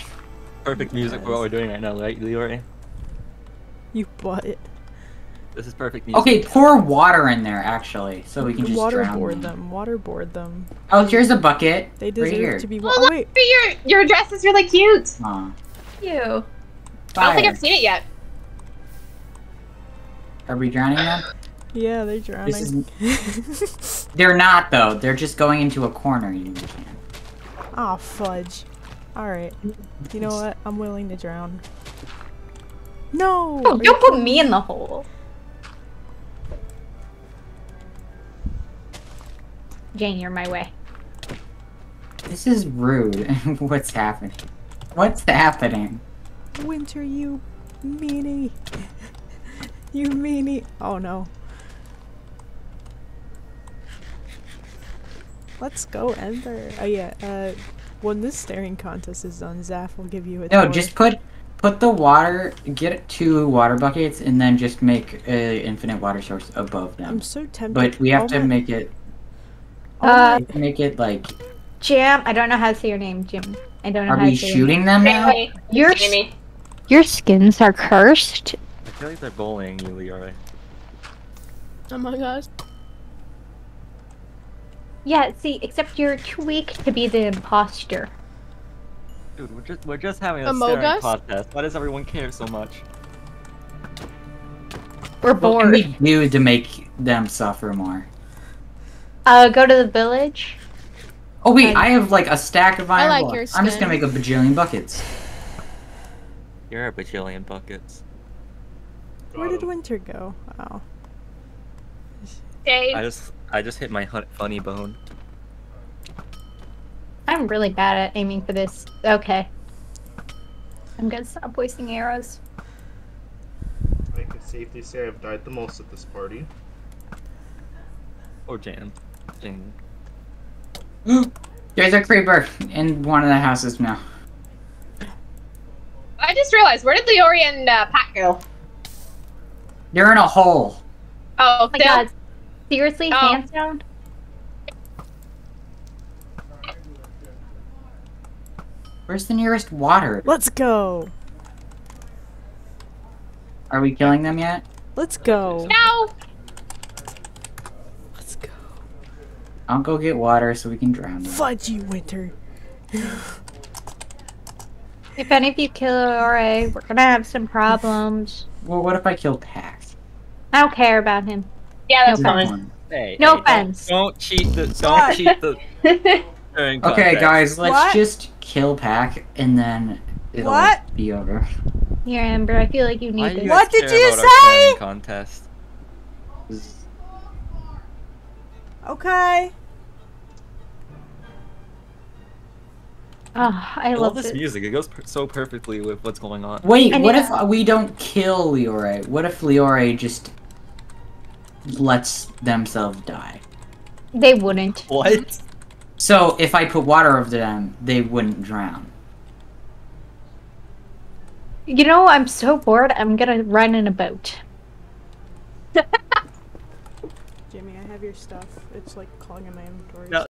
Perfect music for what we're doing right now, right, Leroy? You bought it. This is perfect music. Okay, pour water in there, actually, so we can just drown Waterboard them. them. Waterboard them. Oh, here's a bucket. They right deserve here. to be. Wa- Oh, oh look, wait. your your dress is really cute. Aw. You. I don't think I've seen it yet. Are we drowning them? Yeah, they're drowning. is- (laughs) They're not, though. They're just going into a corner. You can. Aw, fudge. Alright. You know what? I'm willing to drown. No! Oh, you don't put me in the hole. Jane, you're my way. This is rude. (laughs) What's happening? What's happening? Winter, you meanie. you meanie. Oh no. Let's go, Ender. Oh yeah, uh, when this staring contest is done, Zaf will give you a No, tour. just put put the water. Get two water buckets, and then just make a infinite water source above them. I'm so tempted. But we have All to my- make it. Uh, Make it like. Jam. I don't know how to say your name, Jim. I don't know Are how we to say your shooting them now? Jamie. Your Jamie. your skins are cursed. I feel like they're bullying you, Leroy. my Us. Yeah. See, except you're too weak to be the imposter. Dude, we're just we're just having a Among staring Us? contest. Why does everyone care so much? We're What can bored. we do to make them suffer more? Uh, go to the village. Oh wait, I- I have like a stack of iron. I iron like blocks. your I'm just gonna make a bajillion buckets. You're a bajillion buckets. Where did Winter go? Oh. Jade. I just I just hit my funny bone. I'm really bad at aiming for this. Okay. I'm gonna stop wasting arrows. I can safely say I've died the most at this party. Or Jan. Jane. (gasps) There's a creeper in one of the houses now. I just realized where did Leori and uh, Pat go? They're in a hole. Oh, Oh my still? god. Seriously, Oh. hands down? Where's the nearest water? Let's go. Are we killing them yet? Let's go. No. Let's go. I'll go get water so we can drown them. Fudge you, Winter. If any of you kill Ore, we're gonna have some problems. Well, what if I kill Pax? I don't care about him. Yeah, that's No fine. Hey. No hey, don't- offense. Don't, cheat the don't cheat the (laughs) Okay, guys, let's What? just kill Pack and then it'll What? be over. Here, Amber, I feel like you need do this. you What did you say? contest? Okay. Oh, I I love love this this. music. It goes per- so perfectly with what's going on. Wait, I what need if we don't kill Leore? What if Leore just lets themselves die? They wouldn't. What? So if I put water over them, they wouldn't drown. You know, I'm so bored, I'm gonna run in a boat. Jimmy, I have your stuff. It's like clogging my inventory. No,